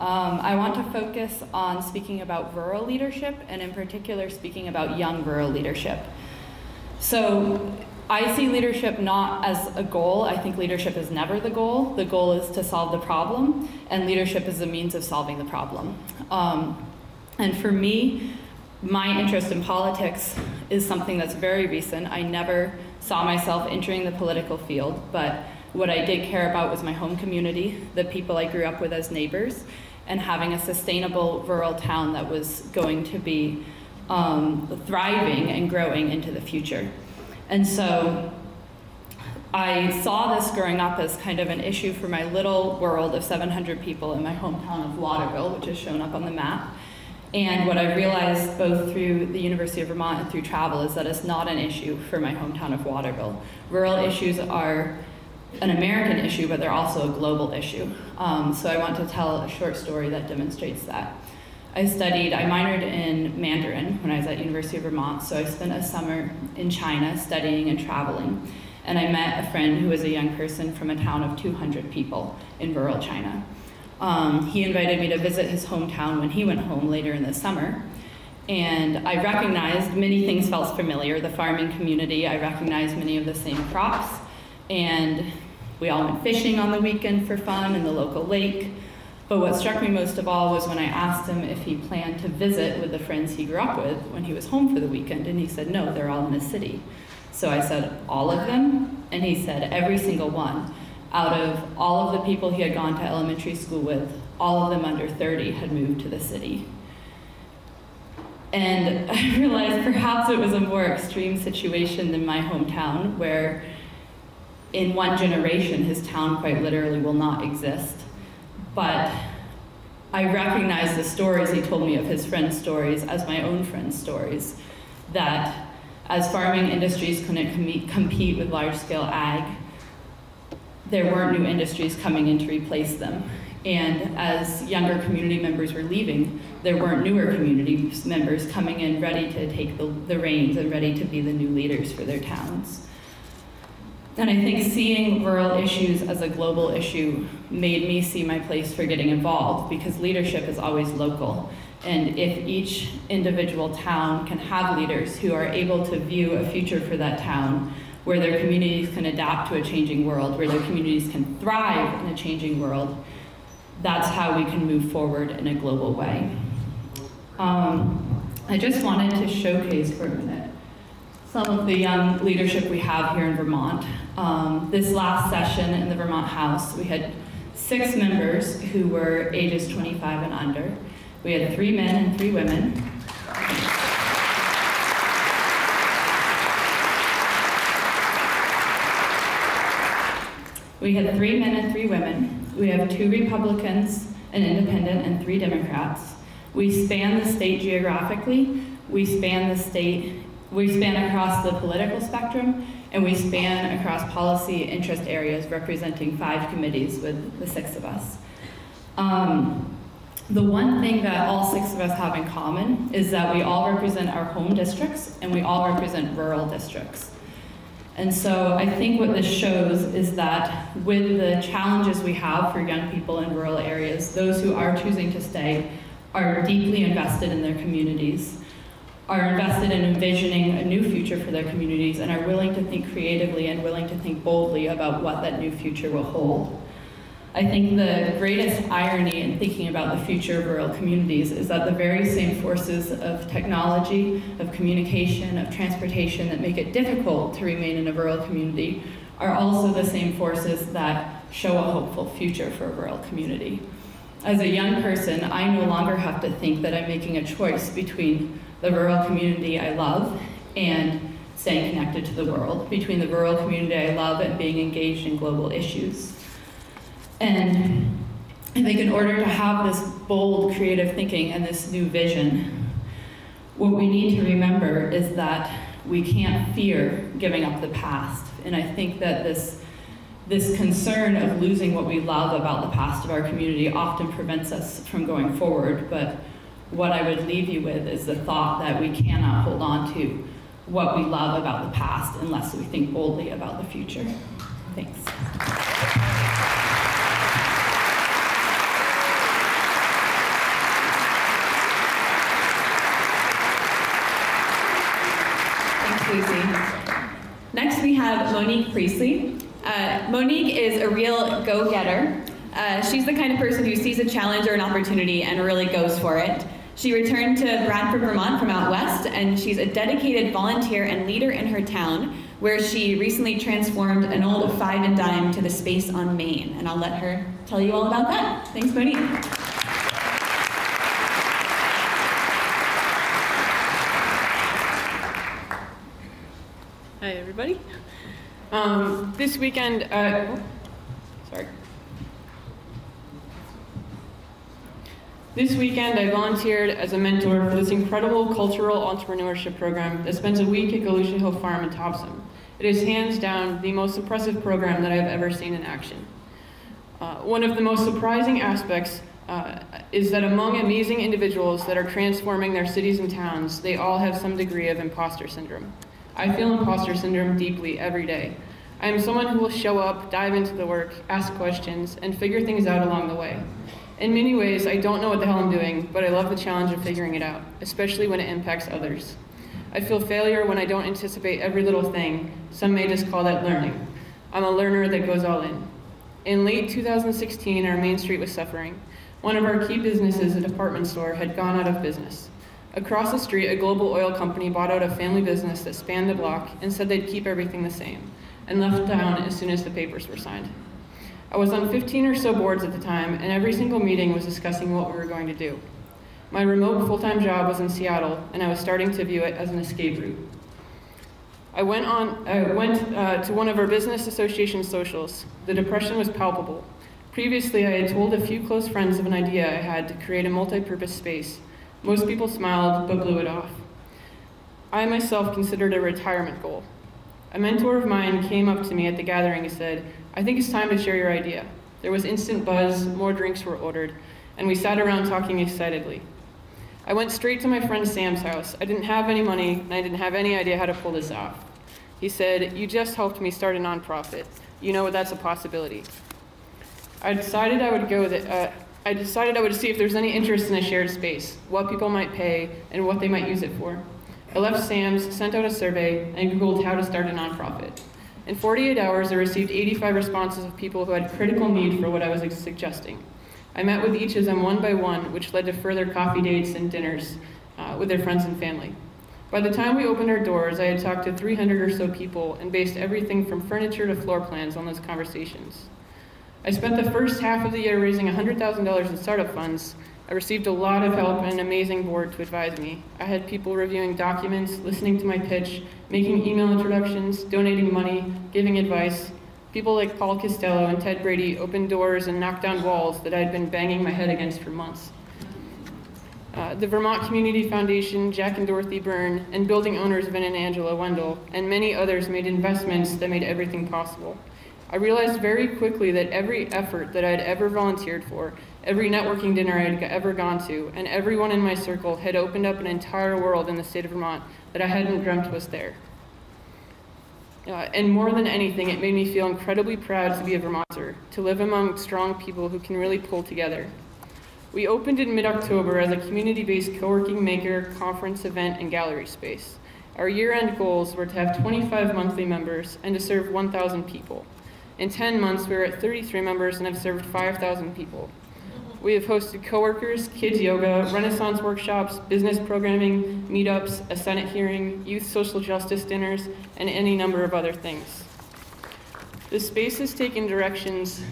Um, I want to focus on speaking about rural leadership and in particular speaking about young rural leadership. So I see leadership not as a goal. I think leadership is never the goal. The goal is to solve the problem, and leadership is the means of solving the problem. Um, and for me, my interest in politics is something that's very recent. I never saw myself entering the political field, but what I did care about was my home community, the people I grew up with as neighbors, and having a sustainable rural town that was going to be um, thriving and growing into the future. And so I saw this growing up as kind of an issue for my little world of 700 people in my hometown of Waterville, which is shown up on the map. And what I realized both through the University of Vermont and through travel is that it's not an issue for my hometown of Waterville. Rural issues are an American issue, but they're also a global issue. Um, so I want to tell a short story that demonstrates that. I studied, I minored in Mandarin when I was at University of Vermont, so I spent a summer in China studying and traveling. And I met a friend who was a young person from a town of 200 people in rural China. Um, he invited me to visit his hometown when he went home later in the summer. And I recognized many things felt familiar. The farming community, I recognized many of the same crops. And we all went fishing on the weekend for fun in the local lake. But what struck me most of all was when I asked him if he planned to visit with the friends he grew up with when he was home for the weekend. And he said, no, they're all in the city. So I said, all of them? And he said, every single one out of all of the people he had gone to elementary school with, all of them under 30 had moved to the city. And <laughs> I realized perhaps it was a more extreme situation than my hometown, where in one generation his town quite literally will not exist. But I recognize the stories he told me of his friends' stories as my own friends' stories. That as farming industries couldn't compete with large scale ag, there weren't new industries coming in to replace them. And as younger community members were leaving, there weren't newer community members coming in ready to take the, the reins and ready to be the new leaders for their towns. And I think <laughs> seeing rural issues as a global issue made me see my place for getting involved because leadership is always local. And if each individual town can have leaders who are able to view a future for that town where their communities can adapt to a changing world, where their communities can thrive in a changing world, that's how we can move forward in a global way. Um, I just wanted to showcase for a minute some of the young leadership we have here in Vermont. Um, this last session in the Vermont House, we had six members who were ages 25 and under. We had three men and three women. We had three men and three women. We have two Republicans, an independent, and three Democrats. We span the state geographically. We span the state, we span across the political spectrum, and we span across policy interest areas representing five committees with the six of us. Um, the one thing that all six of us have in common is that we all represent our home districts and we all represent rural districts. And so I think what this shows is that with the challenges we have for young people in rural areas, those who are choosing to stay are deeply invested in their communities, are invested in envisioning a new future for their communities, and are willing to think creatively and willing to think boldly about what that new future will hold. I think the greatest irony in thinking about the future of rural communities is that the very same forces of technology, of communication, of transportation that make it difficult to remain in a rural community are also the same forces that show a hopeful future for a rural community. As a young person, I no longer have to think that I'm making a choice between the rural community I love and staying connected to the world, between the rural community I love and being engaged in global issues. And I think in order to have this bold creative thinking and this new vision, what we need to remember is that we can't fear giving up the past. And I think that this, this concern of losing what we love about the past of our community often prevents us from going forward. But what I would leave you with is the thought that we cannot hold on to what we love about the past unless we think boldly about the future. Thanks. Next, we have Monique Priestley. Uh, Monique is a real go-getter. Uh, she's the kind of person who sees a challenge or an opportunity and really goes for it. She returned to Bradford, Vermont from out west, and she's a dedicated volunteer and leader in her town, where she recently transformed an old five and dime to the space on Main. And I'll let her tell you all about that. Thanks, Monique. Hi, everybody. Um, this weekend, uh, sorry. This weekend, I volunteered as a mentor for this incredible cultural entrepreneurship program that spends a week at Galusha Hill Farm in Topsham. It is hands down the most impressive program that I've ever seen in action. Uh, one of the most surprising aspects uh, is that among amazing individuals that are transforming their cities and towns, they all have some degree of imposter syndrome. I feel imposter syndrome deeply every day. I am someone who will show up, dive into the work, ask questions, and figure things out along the way. In many ways, I don't know what the hell I'm doing, but I love the challenge of figuring it out, especially when it impacts others. I feel failure when I don't anticipate every little thing. Some may just call that learning. I'm a learner that goes all in. In late 2016, our main street was suffering. One of our key businesses, a department store, had gone out of business. Across the street, a global oil company bought out a family business that spanned the block and said they'd keep everything the same, and left town as soon as the papers were signed. I was on 15 or so boards at the time, and every single meeting was discussing what we were going to do. My remote full-time job was in Seattle, and I was starting to view it as an escape route. I went, on, I went uh, to one of our business association socials. The depression was palpable. Previously, I had told a few close friends of an idea I had to create a multi-purpose space most people smiled but blew it off. I myself considered a retirement goal. A mentor of mine came up to me at the gathering and said, I think it's time to share your idea. There was instant buzz, more drinks were ordered, and we sat around talking excitedly. I went straight to my friend Sam's house. I didn't have any money, and I didn't have any idea how to pull this off. He said, You just helped me start a nonprofit. You know that's a possibility. I decided I would go that, uh, I decided I would see if there's any interest in a shared space, what people might pay, and what they might use it for. I left Sam's, sent out a survey, and Googled how to start a nonprofit. In 48 hours, I received 85 responses of people who had critical need for what I was suggesting. I met with each of them one by one, which led to further coffee dates and dinners uh, with their friends and family. By the time we opened our doors, I had talked to 300 or so people and based everything from furniture to floor plans on those conversations. I spent the first half of the year raising $100,000 in startup funds. I received a lot of help and an amazing board to advise me. I had people reviewing documents, listening to my pitch, making email introductions, donating money, giving advice. People like Paul Costello and Ted Brady opened doors and knocked down walls that I had been banging my head against for months. Uh, the Vermont Community Foundation, Jack and Dorothy Byrne, and building owners Vin and Angela Wendell, and many others made investments that made everything possible. I realized very quickly that every effort that I had ever volunteered for, every networking dinner I had ever gone to, and everyone in my circle had opened up an entire world in the state of Vermont that I hadn't dreamt was there. Uh, and more than anything, it made me feel incredibly proud to be a Vermonter, to live among strong people who can really pull together. We opened in mid-October as a community-based co-working maker, conference, event, and gallery space. Our year-end goals were to have 25 monthly members and to serve 1,000 people. In 10 months, we are at 33 members and have served 5,000 people. We have hosted coworkers, kids yoga, Renaissance workshops, business programming, meetups, a Senate hearing, youth social justice dinners, and any number of other things. The space has taken directions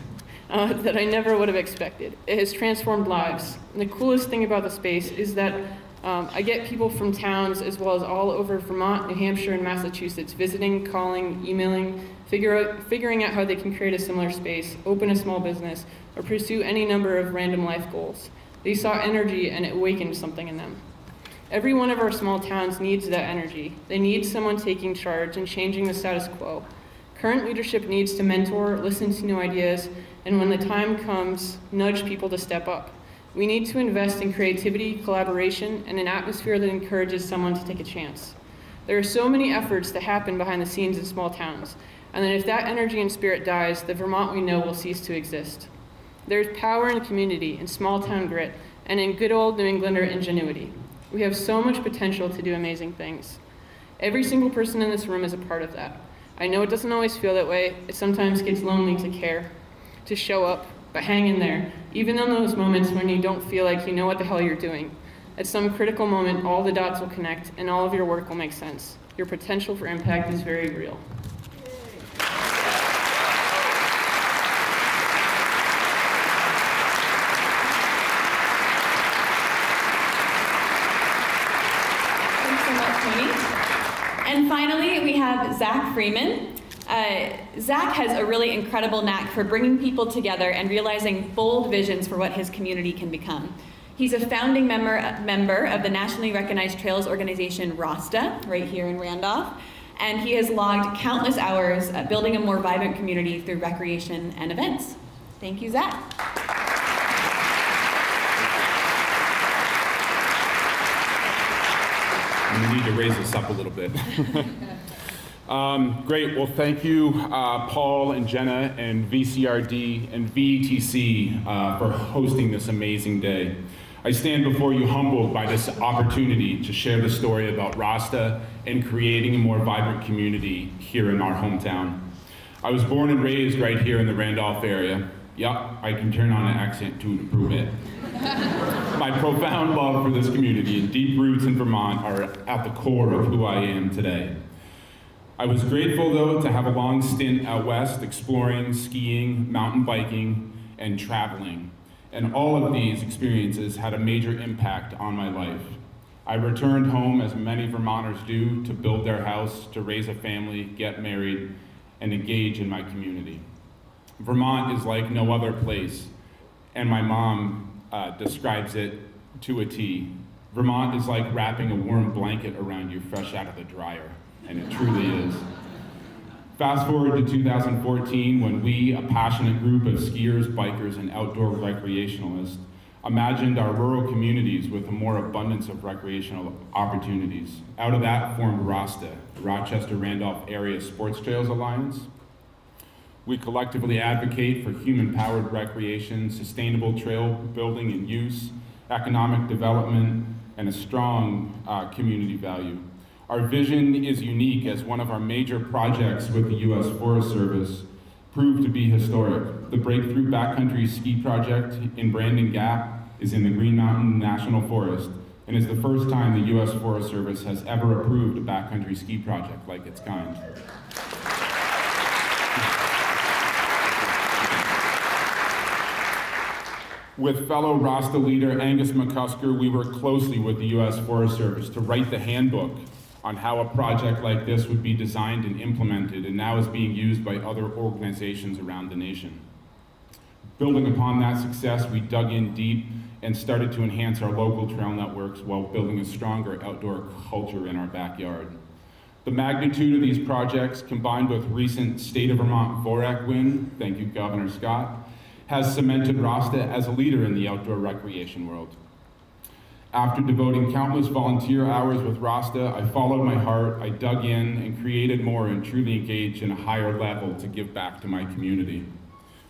uh, that I never would have expected. It has transformed lives. And the coolest thing about the space is that um, I get people from towns as well as all over Vermont, New Hampshire, and Massachusetts visiting, calling, emailing, figure out, figuring out how they can create a similar space, open a small business, or pursue any number of random life goals. They saw energy and it awakened something in them. Every one of our small towns needs that energy. They need someone taking charge and changing the status quo. Current leadership needs to mentor, listen to new ideas, and when the time comes, nudge people to step up. We need to invest in creativity, collaboration, and an atmosphere that encourages someone to take a chance. There are so many efforts that happen behind the scenes in small towns, and that if that energy and spirit dies, the Vermont we know will cease to exist. There's power in community, in small town grit, and in good old New Englander ingenuity. We have so much potential to do amazing things. Every single person in this room is a part of that. I know it doesn't always feel that way. It sometimes gets lonely to care, to show up, but hang in there. Even in those moments when you don't feel like you know what the hell you're doing. At some critical moment, all the dots will connect and all of your work will make sense. Your potential for impact is very real. Thanks so much, Tony. And finally, we have Zach Freeman. Uh, Zach has a really incredible knack for bringing people together and realizing bold visions for what his community can become. He's a founding member, member of the nationally recognized trails organization RASTA, right here in Randolph, and he has logged countless hours building a more vibrant community through recreation and events. Thank you, Zach. I'm need to raise this up a little bit. <laughs> um, great, well, thank you, uh, Paul and Jenna and VCRD and VTC uh, for hosting this amazing day. I stand before you humbled by this opportunity to share the story about Rasta and creating a more vibrant community here in our hometown. I was born and raised right here in the Randolph area. Yup, I can turn on an accent too to prove it. My profound love for this community and deep roots in Vermont are at the core of who I am today. I was grateful, though, to have a long stint out west exploring, skiing, mountain biking, and traveling. And all of these experiences had a major impact on my life. I returned home, as many Vermonters do, to build their house, to raise a family, get married, and engage in my community. Vermont is like no other place, and my mom uh, describes it to a T. Vermont is like wrapping a warm blanket around you fresh out of the dryer, and it truly is. Fast forward to 2014 when we, a passionate group of skiers, bikers, and outdoor recreationalists, imagined our rural communities with a more abundance of recreational opportunities. Out of that formed RASTA, the Rochester Randolph Area Sports Trails Alliance. We collectively advocate for human-powered recreation, sustainable trail building and use, economic development, and a strong uh, community value. Our vision is unique as one of our major projects with the U.S. Forest Service proved to be historic. The Breakthrough Backcountry Ski Project in Brandon Gap is in the Green Mountain National Forest and is the first time the U.S. Forest Service has ever approved a backcountry ski project like its kind. With fellow Rasta leader Angus McCusker, we worked closely with the U.S. Forest Service to write the handbook on how a project like this would be designed and implemented, and now is being used by other organizations around the nation. Building upon that success, we dug in deep and started to enhance our local trail networks while building a stronger outdoor culture in our backyard. The magnitude of these projects, combined with recent State of Vermont VOREC win, thank you Governor Scott, has cemented Rasta as a leader in the outdoor recreation world. After devoting countless volunteer hours with Rasta, I followed my heart, I dug in and created more and truly engaged in a higher level to give back to my community.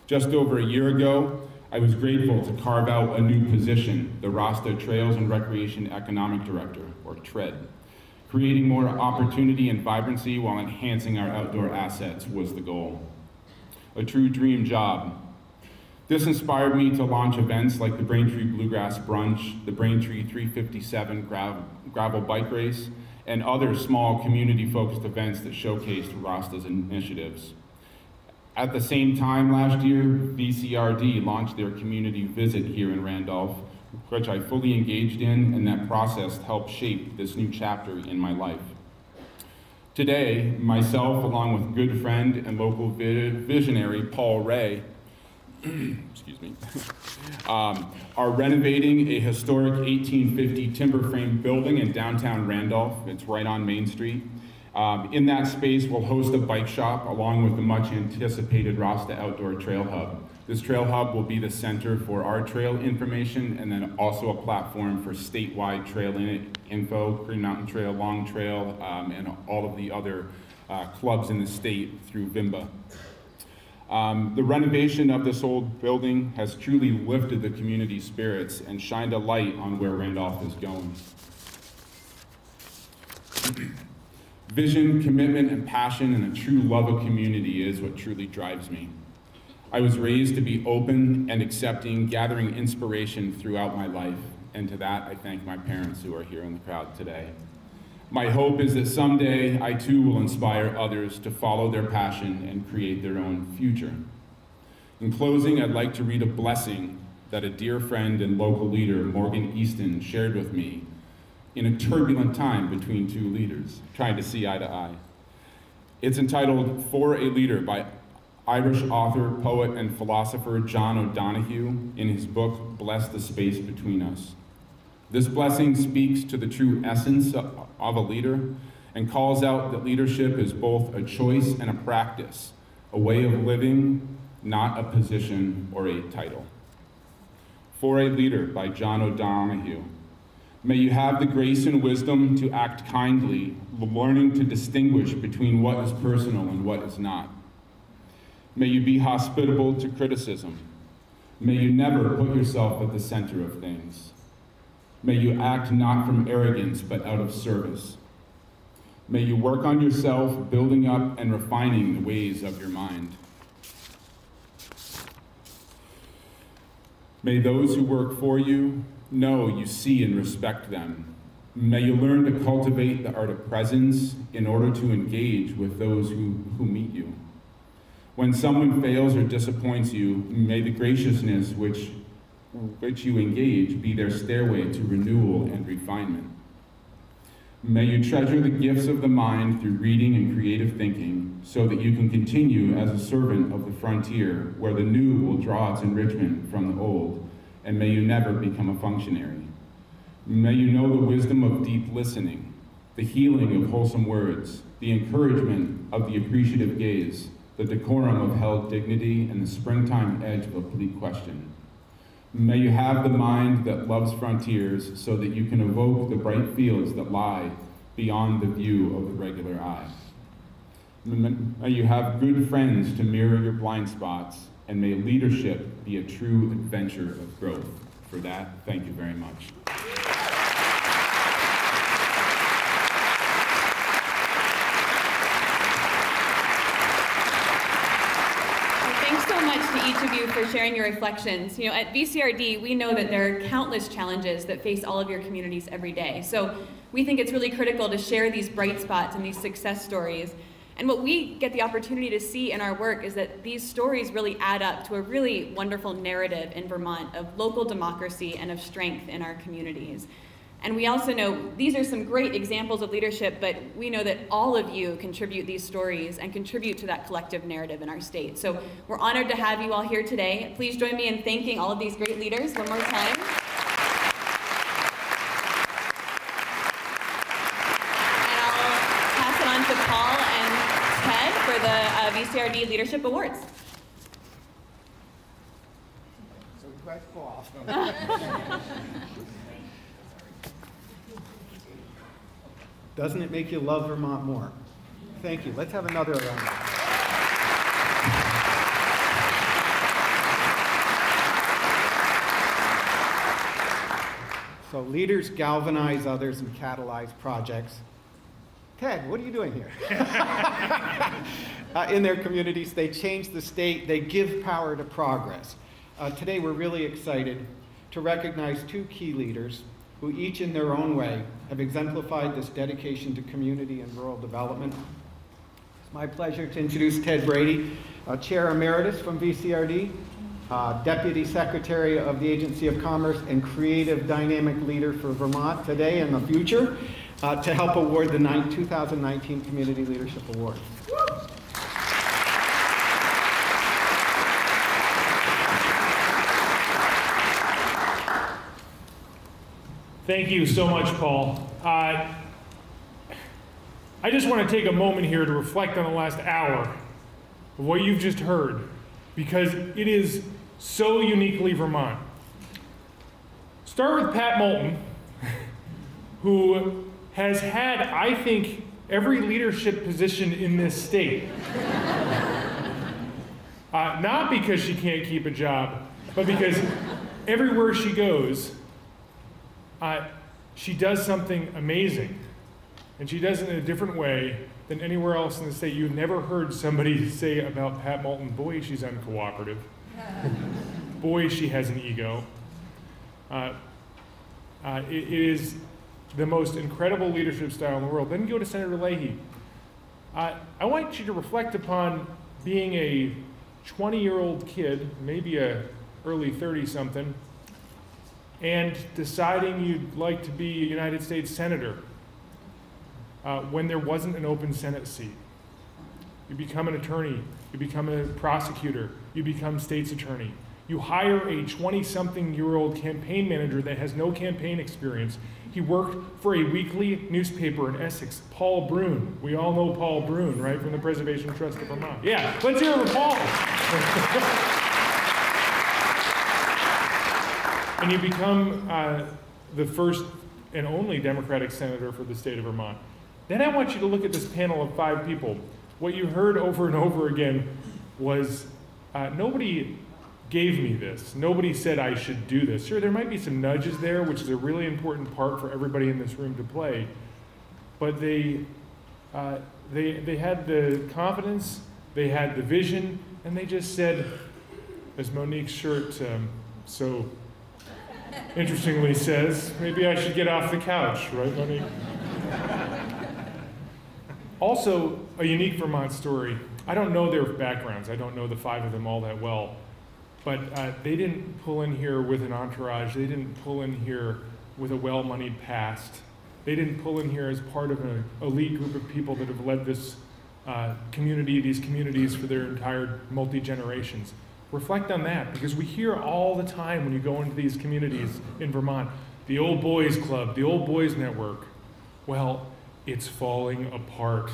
Just over a year ago, I was grateful to carve out a new position, the Rasta Trails and Recreation Economic Director, or TRED. Creating more opportunity and vibrancy while enhancing our outdoor assets was the goal. A true dream job, this inspired me to launch events like the Braintree Bluegrass Brunch, the Braintree 357 gravel, bike race, and other small community-focused events that showcased Rasta's initiatives. At the same time last year, VCRD launched their community visit here in Randolph, which I fully engaged in, and that process helped shape this new chapter in my life. Today, myself, along with good friend and local visionary Paul Ray, <clears throat> excuse me, <laughs> um, are renovating a historic 1850 timber frame building in downtown Randolph. It's right on Main Street. Um, in that space, we'll host a bike shop along with the much anticipated Rasta Outdoor Trail Hub. This trail hub will be the center for our trail information and then also a platform for statewide trail info, Green Mountain Trail, Long Trail, um, and all of the other uh, clubs in the state through VMBA. Um, the renovation of this old building has truly lifted the community spirits and shined a light on where Randolph is going. <clears throat> Vision, commitment, and passion, and a true love of community is what truly drives me. I was raised to be open and accepting, gathering inspiration throughout my life, and to that I thank my parents who are here in the crowd today. My hope is that someday I too will inspire others to follow their passion and create their own future. In closing, I'd like to read a blessing that a dear friend and local leader, Morgan Easton, shared with me in a turbulent time between two leaders, trying to see eye to eye. It's entitled For a Leader by Irish author, poet, and philosopher John O'Donohue in his book, Bless the Space Between Us. This blessing speaks to the true essence of a leader and calls out that leadership is both a choice and a practice, a way of living, not a position or a title. For a Leader by John O'Donohue. May you have the grace and wisdom to act kindly, learning to distinguish between what is personal and what is not. May you be hospitable to criticism. May you never put yourself at the center of things. May you act not from arrogance, but out of service. May you work on yourself, building up and refining the ways of your mind. May those who work for you know you see and respect them. May you learn to cultivate the art of presence in order to engage with those who, who meet you. When someone fails or disappoints you, may the graciousness which, which you engage be their stairway to renewal and refinement. May you treasure the gifts of the mind through reading and creative thinking so that you can continue as a servant of the frontier where the new will draw its enrichment from the old, and may you never become a functionary. May you know the wisdom of deep listening, the healing of wholesome words, the encouragement of the appreciative gaze, the decorum of held dignity, and the springtime edge of a bleak question. May you have the mind that loves frontiers so that you can evoke the bright fields that lie beyond the view of the regular eye. May you have good friends to mirror your blind spots, and may leadership be a true adventure of growth. For that, thank you very much. Thanks so much to each of you for sharing your reflections. You know, at VCRD, we know that there are countless challenges that face all of your communities every day. So we think it's really critical to share these bright spots and these success stories. And what we get the opportunity to see in our work is that these stories really add up to a really wonderful narrative in Vermont of local democracy and of strength in our communities. And we also know these are some great examples of leadership, but we know that all of you contribute these stories and contribute to that collective narrative in our state. So we're honored to have you all here today. Please join me in thanking all of these great leaders one more time. And I'll pass it on to Paul and Ted for the uh, VCRD Leadership Awards. So glad <laughs> Paul. <laughs> Doesn't it make you love Vermont more? Thank you. Let's have another round. So leaders galvanize others and catalyze projects. Ted, what are you doing here? <laughs> uh, in their communities, they change the state, they give power to progress. Uh, today, we're really excited to recognize two key leaders who each in their own way have exemplified this dedication to community and rural development. It's my pleasure to introduce Ted Brady, uh, Chair Emeritus from VCRD, uh, Deputy Secretary of the Agency of Commerce, and creative dynamic leader for Vermont today and the future, uh, to help award the 2019 Community Leadership Award. Thank you so much, Paul. Uh, I just want to take a moment here to reflect on the last hour of what you've just heard, because it is so uniquely Vermont. Start with Pat Moulton, <laughs> who has had, I think, every leadership position in this state. Uh, not because she can't keep a job, but because everywhere she goes, uh, she does something amazing. And she does it in a different way than anywhere else in the state. You've never heard somebody <laughs> say about Pat Moulton, boy, she's uncooperative. <laughs> boy, she has an ego. Uh, uh, it, it is the most incredible leadership style in the world. Then go to Senator Leahy. Uh, I want you to reflect upon being a 20 year old kid, maybe a early 30 something, and deciding you'd like to be a United States Senator uh, when there wasn't an open Senate seat. You become an attorney, you become a prosecutor, you become state's attorney. You hire a 20 something year old campaign manager that has no campaign experience. He worked for a weekly newspaper in Essex, Paul Bruhn. We all know Paul Bruhn, right, from the Preservation Trust of Vermont. Yeah, let's hear it for Paul. <laughs> and you become uh, the first and only Democratic senator for the state of Vermont. Then I want you to look at this panel of five people. What you heard over and over again was uh, nobody gave me this. Nobody said I should do this. Sure, there might be some nudges there, which is a really important part for everybody in this room to play. But they, uh, they, they had the confidence, they had the vision, and they just said, as Monique's shirt um, so interestingly says, maybe I should get off the couch, right, Monique? also, a unique Vermont story. I don't know their backgrounds. I don't know the five of them all that well. But uh, they didn't pull in here with an entourage. They didn't pull in here with a well moneyed past. They didn't pull in here as part of an elite group of people that have led this uh, community, these communities for their entire multi generations. Reflect on that because we hear all the time when you go into these communities in Vermont the old boys club, the old boys network. Well, it's falling apart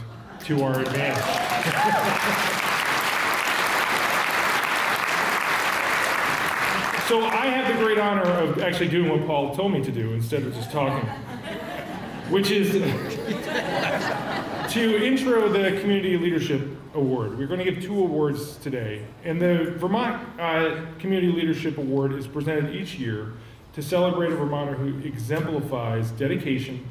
to our advantage. So I have the great honor of actually doing what Paul told me to do instead of just talking, which is to intro the Community Leadership Award. We're going to give two awards today. And the Vermont uh, Community Leadership Award is presented each year to celebrate a Vermonter who exemplifies dedication,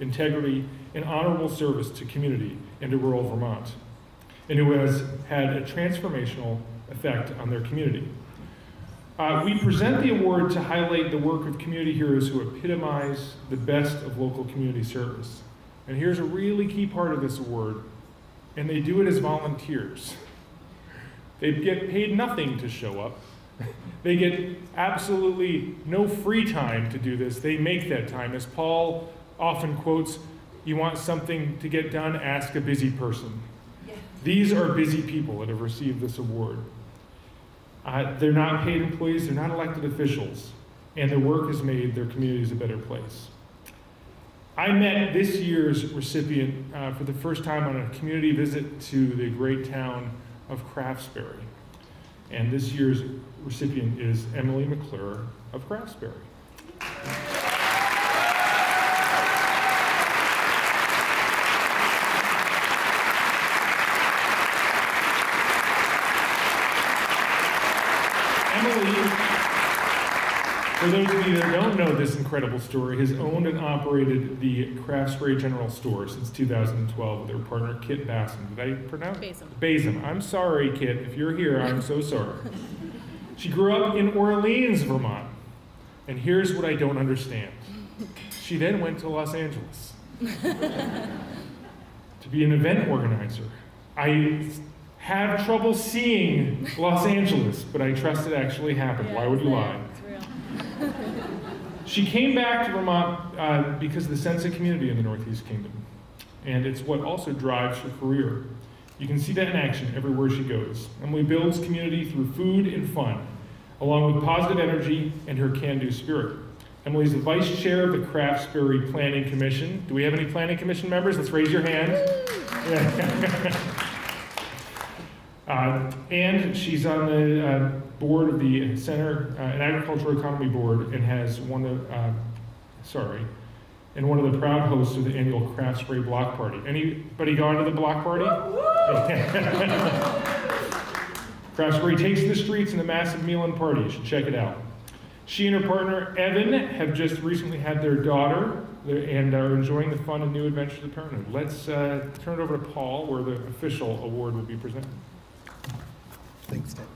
integrity, and honorable service to community and to rural Vermont, and who has had a transformational effect on their community. Uh, we present the award to highlight the work of community heroes who epitomize the best of local community service. And here's a really key part of this award, and they do it as volunteers. They get paid nothing to show up. they get absolutely no free time to do this. They make that time. As Paul often quotes, you want something to get done, ask a busy person. These are busy people that have received this award. Uh, they're not paid employees, they're not elected officials, and their work has made their communities a better place. I met this year's recipient uh, for the first time on a community visit to the great town of Craftsbury. And this year's recipient is Emily McClure of Craftsbury. For those of you that don't know this incredible story, has owned and operated the Craftsbury General Store since 2012 with their partner Kit Bassam. Did I pronounce? Basem. Basem. I'm sorry, Kit. If you're here, I'm so sorry. <laughs> She grew up in Orleans, Vermont. And here's what I don't understand. She then went to Los Angeles <laughs> to be an event organizer. I have trouble seeing Los Angeles, but I trust it actually happened. Why would you lie? <laughs> She came back to Vermont uh, because of the sense of community in the Northeast Kingdom. And it's what also drives her career. You can see that in action everywhere she goes. Emily builds community through food and fun, along with positive energy and her can-do spirit. Emily's the vice chair of the Craftsbury Planning Commission. Do we have any Planning Commission members? Let's raise your hand. <laughs> uh, and she's on the uh, board of the Center, uh, an Agricultural Economy Board, and has one of, uh, sorry, and one of the proud hosts of the annual Craftsbury Block Party. Anybody gone to the block party? <laughs> Craftsbury takes the streets in a massive meal and party. You should check it out. She and her partner, Evan, have just recently had their daughter, and are enjoying the fun and new adventures of parenthood. Let's uh, turn it over to Paul, where the official award will be presented. Thanks, Ted.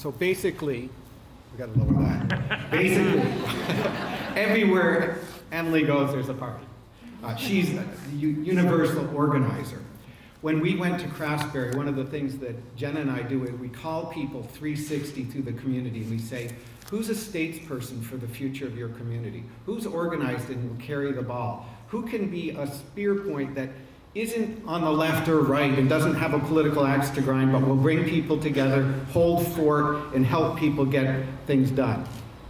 So basically, we gotta lower that. <laughs> Basically, <laughs> everywhere Emily goes, there's a party. Uh, she's a universal organizer. When we went to Craftsbury, one of the things that Jenna and I do is we call people 360 through the community and we say, who's a statesperson for the future of your community? Who's organized and will carry the ball? Who can be a spear point that isn't on the left or right and doesn't have a political axe to grind, but will bring people together, hold fort, and help people get things done?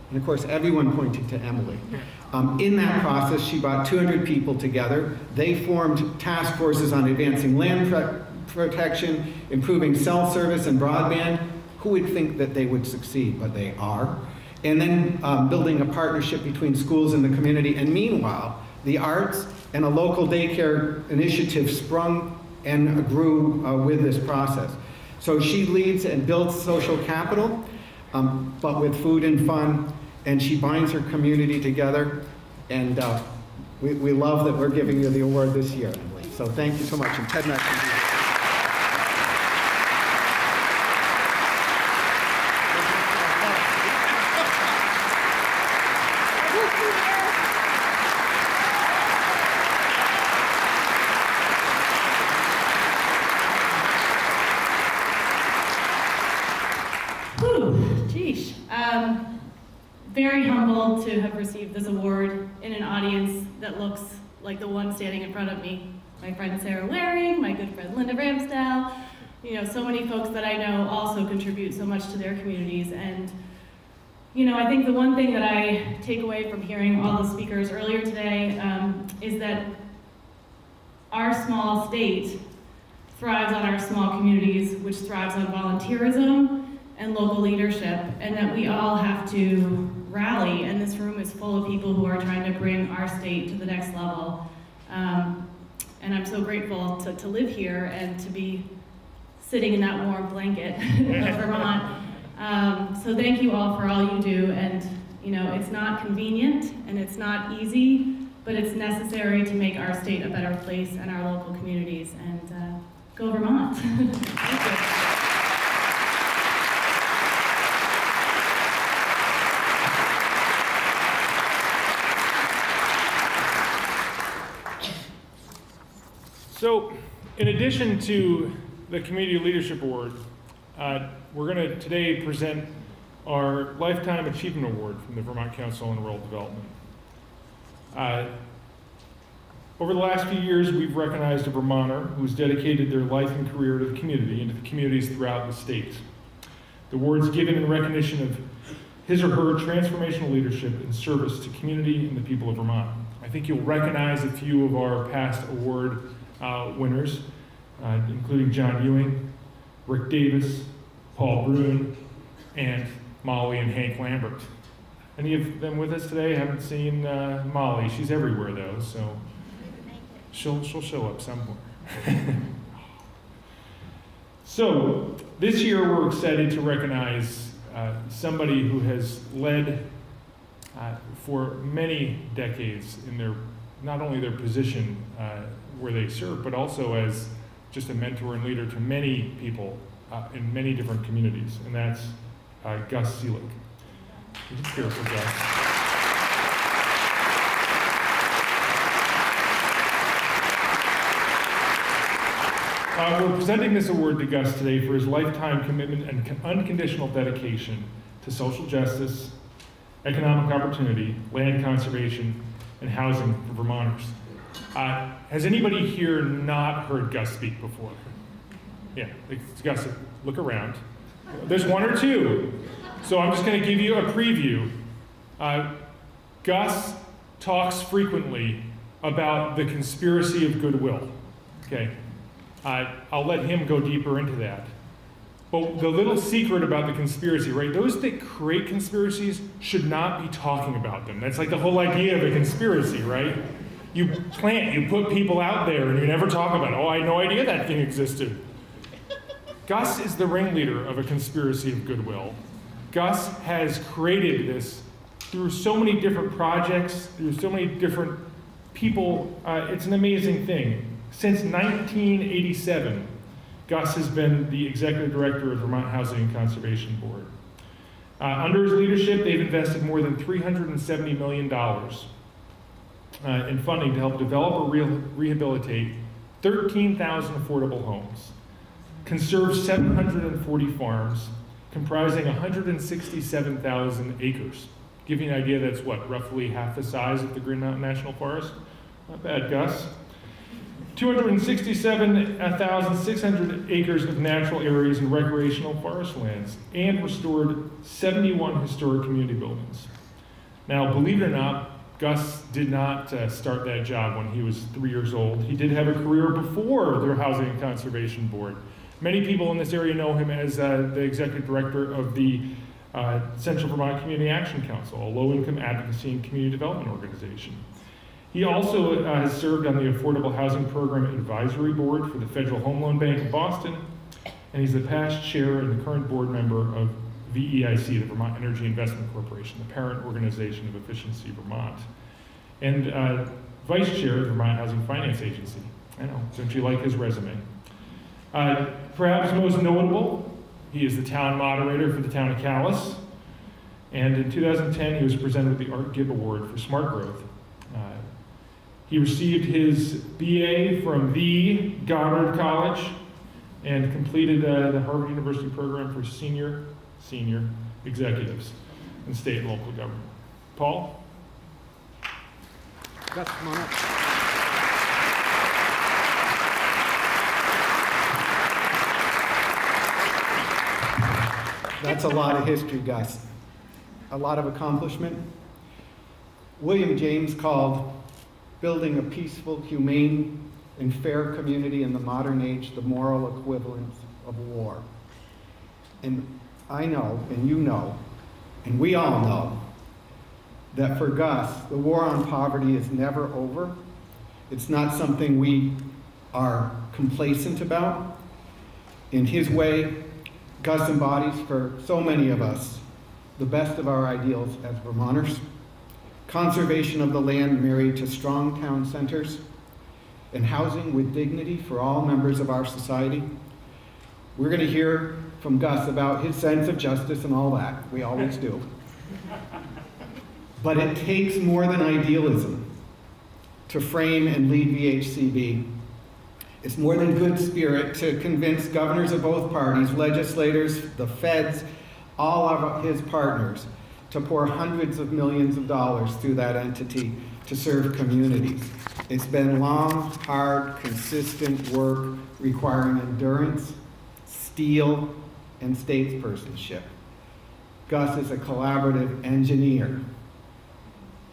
And of course, everyone pointed to Emily. Um, in that process, she brought 200 people together. They formed task forces on advancing land pro- protection, improving cell service and broadband. Who would think that they would succeed? But they are. And then um, building a partnership between schools and the community. And meanwhile, the arts and a local daycare initiative sprung and grew uh, with this process. So she leads and builds social capital, um, but with food and fun and she binds her community together. And uh, we, we love that we're giving you the award this year. So thank you so much. And Ted Mack. Whew, geesh. Um, very humbled to have received this award in an audience that looks like the one standing in front of me. My friend Sarah Waring, my good friend Linda Ramsdell, you know, so many folks that I know also contribute so much to their communities. And, you know, I think the one thing that I take away from hearing all the speakers earlier today um, is that our small state thrives on our small communities, which thrives on volunteerism and local leadership, and that we all have to rally. And this room is full of people who are trying to bring our state to the next level. Um, and I'm so grateful to, to live here and to be sitting in that warm blanket <laughs> of Vermont. Um, so thank you all for all you do. And you know, it's not convenient and it's not easy, but it's necessary to make our state a better place and our local communities. And uh, go Vermont. <laughs> So, in addition to the Community Leadership Award, uh, we're going to today present our Lifetime Achievement Award from the Vermont Council on Rural Development. Uh, over the last few years, we've recognized a Vermonter who's dedicated their life and career to the community and to the communities throughout the state. The award's given in recognition of his or her transformational leadership and service to community and the people of Vermont. I think you'll recognize a few of our past award uh, winners, uh, including John Ewing, Rick Davis, Paul Bruhn, and Molly and Hank Lambert. Any of them with us today? Haven't seen uh, Molly. She's everywhere though, so she'll she'll show up somewhere. <laughs> so this year we're excited to recognize uh, somebody who has led uh, for many decades in their not only their position uh, where they serve, but also as just a mentor and leader to many people uh, in many different communities, and that's uh, Gus Seelig. Cheer for Gus? Uh, we're presenting this award to Gus today for his lifetime commitment and con- unconditional dedication to social justice, economic opportunity, land conservation, and housing for Vermonters. Uh, has anybody here not heard Gus speak before? Yeah, it's Gus, look around. There's one or two. So I'm just going to give you a preview. Uh, Gus talks frequently about the conspiracy of goodwill. Okay, uh, I'll let him go deeper into that. But the little secret about the conspiracy, right? Those that create conspiracies should not be talking about them. That's like the whole idea of a conspiracy, right? You plant, you put people out there, and you never talk about, oh, I had no idea that thing existed. Gus is the ringleader of a conspiracy of goodwill. Gus has created this through so many different projects, through so many different people. Uh, it's an amazing thing. Since 1987, Gus has been the executive director of Vermont Housing and Conservation Board. Uh, under his leadership, they've invested more than $370 million uh, in funding to help develop or re rehabilitate 13,000 affordable homes, conserve 740 farms, comprising 167,000 acres. Give you an idea, that's what, roughly half the size of the Green Mountain National Forest? Not bad, Gus. 267,600 acres of natural areas and recreational forest lands, and restored 71 historic community buildings. Now, believe it or not, Gus did not uh, start that job when he was three years old. He did have a career before the Housing and Conservation Board. Many people in this area know him as uh, the executive director of the uh, Central Vermont Community Action Council, a low-income advocacy and community development organization. He also uh, has served on the Affordable Housing Program Advisory Board for the Federal Home Loan Bank of Boston, and he's the past chair and the current board member of VEIC, the Vermont Energy Investment Corporation, the parent organization of Efficiency Vermont, and uh, vice chair of the Vermont Housing Finance Agency. I know, don't you like his resume? Uh, perhaps most notable, he is the town moderator for the town of Calais, and in 2010 he was presented with the Art Gibb Award for Smart Growth. Uh, he received his BA from the Goddard College and completed uh, the Harvard University program for senior senior executives in state and local government. Paul? Gus, come on up. That's a lot of history, Gus. A lot of accomplishment. William James called building a peaceful, humane, and fair community in the modern age the moral equivalent of war. And I know, and you know, and we all know, that for Gus, the war on poverty is never over. It's not something we are complacent about. In his way, Gus embodies for so many of us the best of our ideals as Vermonters. Conservation of the land married to strong town centers, and housing with dignity for all members of our society. We're going to hear from Gus about his sense of justice and all that. We always do. But it takes more than idealism to frame and lead VHCB. It's more than good spirit to convince governors of both parties, legislators, the feds, all of his partners to pour hundreds of millions of dollars through that entity to serve communities. It's been long, hard, consistent work requiring endurance, steel, and statespersonship. Gus is a collaborative engineer.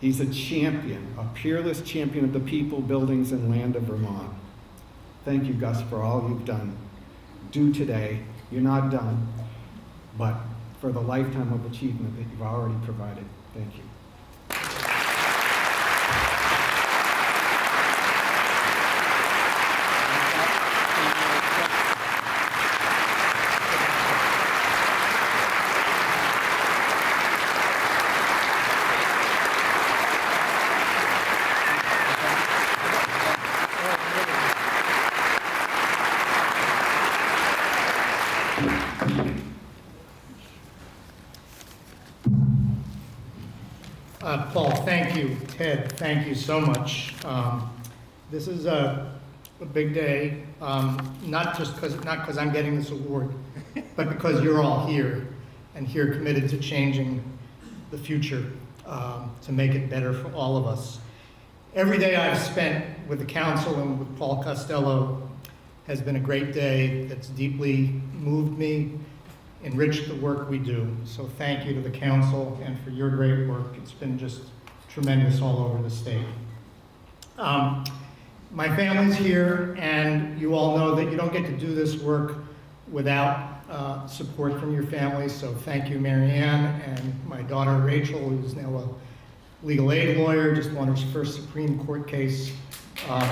He's a champion, a peerless champion of the people, buildings, and land of Vermont. Thank you, Gus, for all you've done. Do today. You're not done, but for the lifetime of achievement that you've already provided. Thank you. Uh, Paul, thank you. Ted, thank you so much. Um, this is a, a big day, um, not just because not because I'm getting this award, but because you're all here and here committed to changing the future um, to make it better for all of us. Every day I've spent with the council and with Paul Costello has been a great day that's deeply moved me enriched the work we do. So thank you to the council and for your great work. It's been just tremendous all over the state. Um, my family's here, and you all know that you don't get to do this work without uh, support from your family. So thank you, Marianne, and my daughter Rachel, who's now a legal aid lawyer, just won her first Supreme Court case. Um,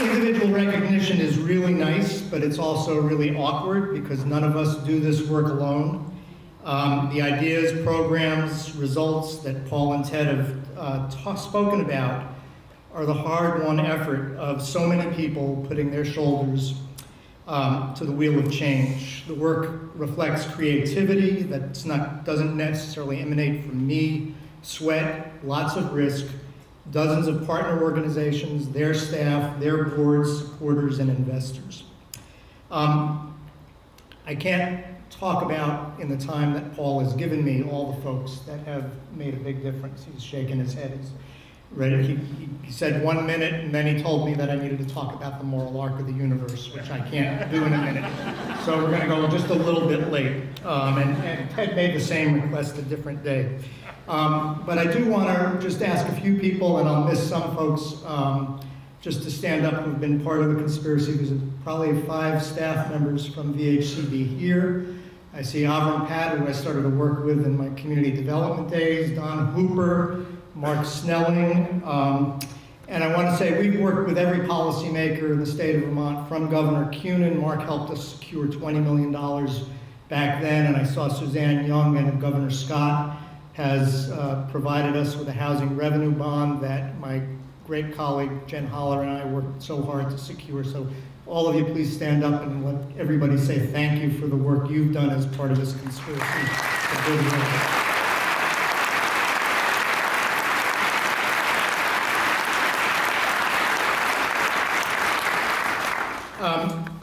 individual recognition is really nice, but it's also really awkward because none of us do this work alone. Um, the ideas, programs, results that Paul and Ted have uh, spoken about are the hard-won effort of so many people putting their shoulders um, to the wheel of change. The work reflects creativity that doesn't necessarily emanate from me, sweat, lots of risk, dozens of partner organizations, their staff, their boards, supporters, and investors. Um, I can't talk about in the time that Paul has given me all the folks that have made a big difference. He's shaking his head. He's ready. He, he, said one minute, and then he told me that I needed to talk about the moral arc of the universe, which I can't do in a minute. So we're going to go just a little bit late. Um, and, and Ted made the same request a different day. Um, but I do want to just ask a few people, and I'll miss some folks, um, just to stand up who've been part of the conspiracy. There's probably five staff members from VHCB here. I see Avram Patt, who I started to work with in my community development days, Don Hooper, Mark Snelling. Um, and I want to say we've worked with every policymaker in the state of Vermont, from Governor Kunin. Mark helped us secure $20 million back then, and I saw Suzanne Young and Governor Scott has uh, provided us with a housing revenue bond that my great colleague Jen Hollar and I worked so hard to secure. So all of you please stand up and let everybody say thank you for the work you've done as part of this conspiracy. Um,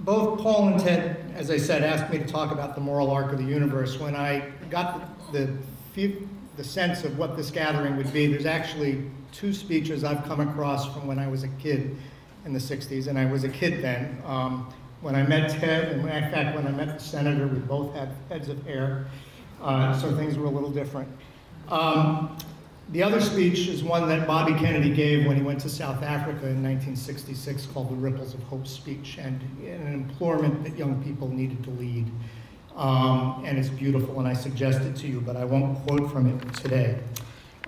both Paul and Ted, as I said, asked me to talk about the moral arc of the universe. When I got the, the, sense of what this gathering would be, there's actually two speeches I've come across from when I was a kid in the 60s, and I was a kid then. Um, when I met Ted, and in fact, when I met the senator, we both had heads of hair, uh, so things were a little different. Um, the other speech is one that Bobby Kennedy gave when he went to South Africa in 1966 called the Ripples of Hope speech, and an implorement that young people needed to lead. Um, and it's beautiful, and I suggest it to you, but I won't quote from it today.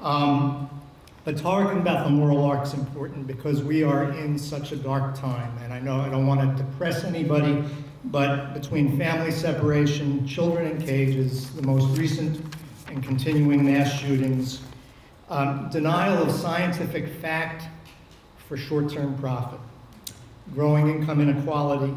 Um, but talking about the moral arc is important because we are in such a dark time, and I know I don't want to depress anybody, but between family separation, children in cages, the most recent and continuing mass shootings, um, denial of scientific fact for short-term profit, growing income inequality,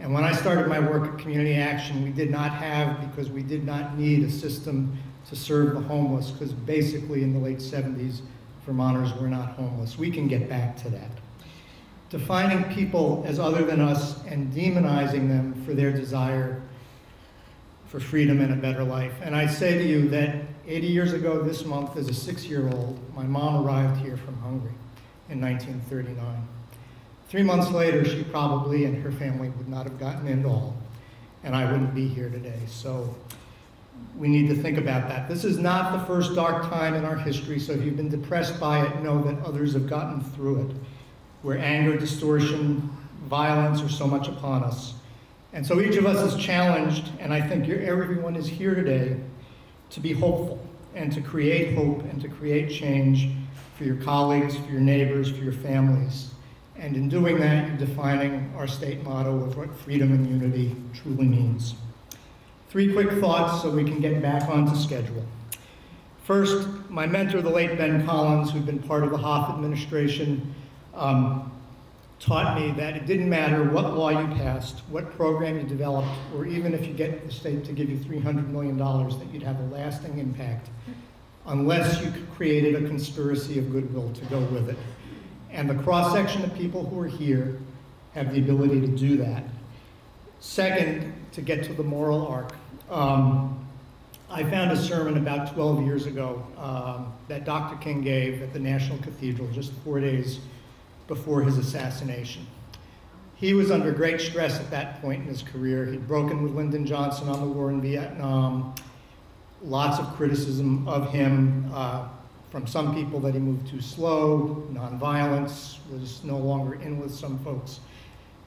and when I started my work at Community Action, we did not have, because we did not need a system to serve the homeless, because basically in the late 70s, Vermonters were not homeless. We can get back to that. Defining people as other than us and demonizing them for their desire for freedom and a better life. And I say to you that 80 years ago this month, as a six-year-old, my mom arrived here from Hungary in 1939. Three months later, she probably and her family would not have gotten in at all, and I wouldn't be here today. So we need to think about that. This is not the first dark time in our history, so if you've been depressed by it, know that others have gotten through it, where anger, distortion, violence are so much upon us. And so each of us is challenged, and I think everyone is here today to be hopeful and to create hope and to create change for your colleagues, for your neighbors, for your families. And in doing that, you're defining our state motto of what freedom and unity truly means. Three quick thoughts so we can get back onto schedule. First, my mentor, the late Ben Collins, who'd been part of the Hoff administration, um, taught me that it didn't matter what law you passed, what program you developed, or even if you get the state to give you $300 million, that you'd have a lasting impact unless you created a conspiracy of goodwill to go with it. And the cross-section of people who are here have the ability to do that. Second, to get to the moral arc. Um, I found a sermon about 12 years ago um, that Dr. King gave at the National Cathedral just four days before his assassination. He was under great stress at that point in his career. He'd broken with Lyndon Johnson on the war in Vietnam. Lots of criticism of him uh, from some people that he moved too slow, nonviolence, was no longer in with some folks.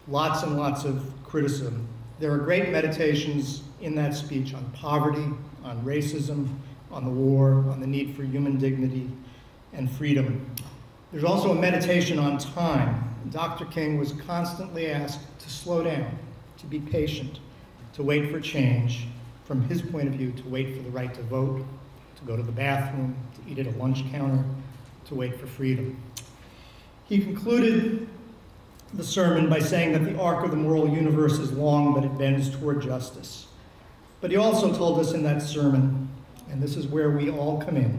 Lots and lots of criticism. There are great meditations in that speech on poverty, on racism, on the war, on the need for human dignity and freedom. There's also a meditation on time. Dr. King was constantly asked to slow down, to be patient, to wait for change, from his point of view, to wait for the right to vote, to go to the bathroom, to eat at a lunch counter, to wait for freedom. He concluded the sermon by saying that the arc of the moral universe is long, but it bends toward justice. But he also told us in that sermon, and this is where we all come in,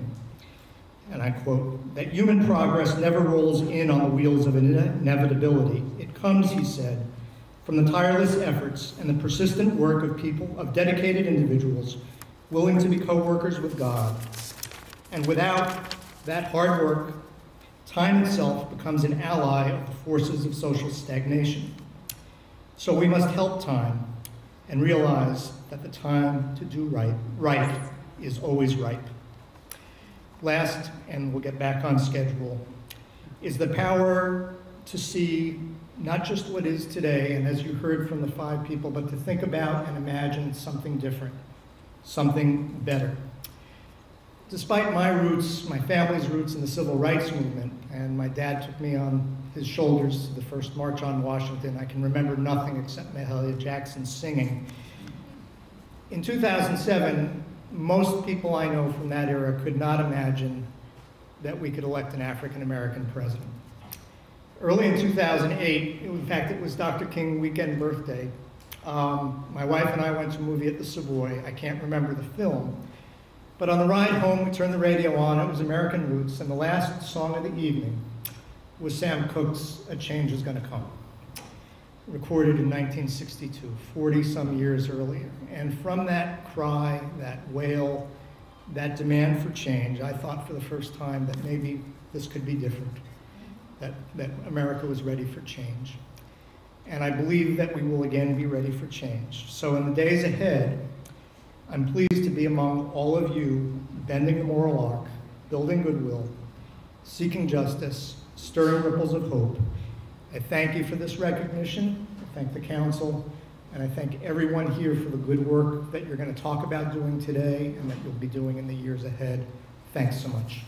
and I quote, that human progress never rolls in on the wheels of inevitability. It comes, he said, from the tireless efforts and the persistent work of people, of dedicated individuals, willing to be co-workers with God. And without that hard work, time itself becomes an ally of the forces of social stagnation. So we must help time and realize that the time to do right, right is always ripe. Last, and we'll get back on schedule, is the power to see not just what is today, and as you heard from the five people, but to think about and imagine something different, something better. Despite my roots, my family's roots in the civil rights movement, and my dad took me on his shoulders to the first March on Washington, I can remember nothing except Mahalia Jackson singing. In 2007, most people I know from that era could not imagine that we could elect an African American president. Early in 2008, in fact, it was Dr. King weekend birthday. Um, my wife and I went to a movie at the Savoy. I can't remember the film. But on the ride home, we turned the radio on. It was American Roots, and the last song of the evening was Sam Cooke's A Change Is Gonna Come, recorded in 1962, 40 some years earlier. And from that cry, that wail, that demand for change, I thought for the first time that maybe this could be different, that, that America was ready for change. And I believe that we will again be ready for change. So in the days ahead, I'm pleased to be among all of you bending the moral arc, building goodwill, seeking justice, stirring ripples of hope. I thank you for this recognition. I thank the council, and I thank everyone here for the good work that you're going to talk about doing today and that you'll be doing in the years ahead. Thanks so much.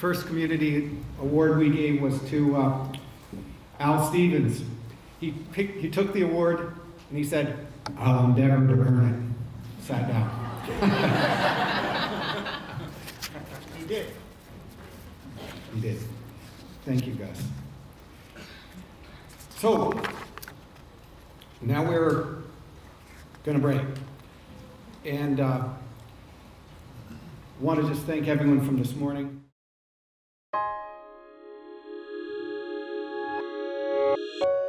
first community award we gave was to uh, Al Stevens. He, picked, he took the award and he said, I'll endeavor to earn it. Sat down. <laughs> he did. He did. Thank you, guys. So, now we're going to break. And uh, want to just thank everyone from this morning. you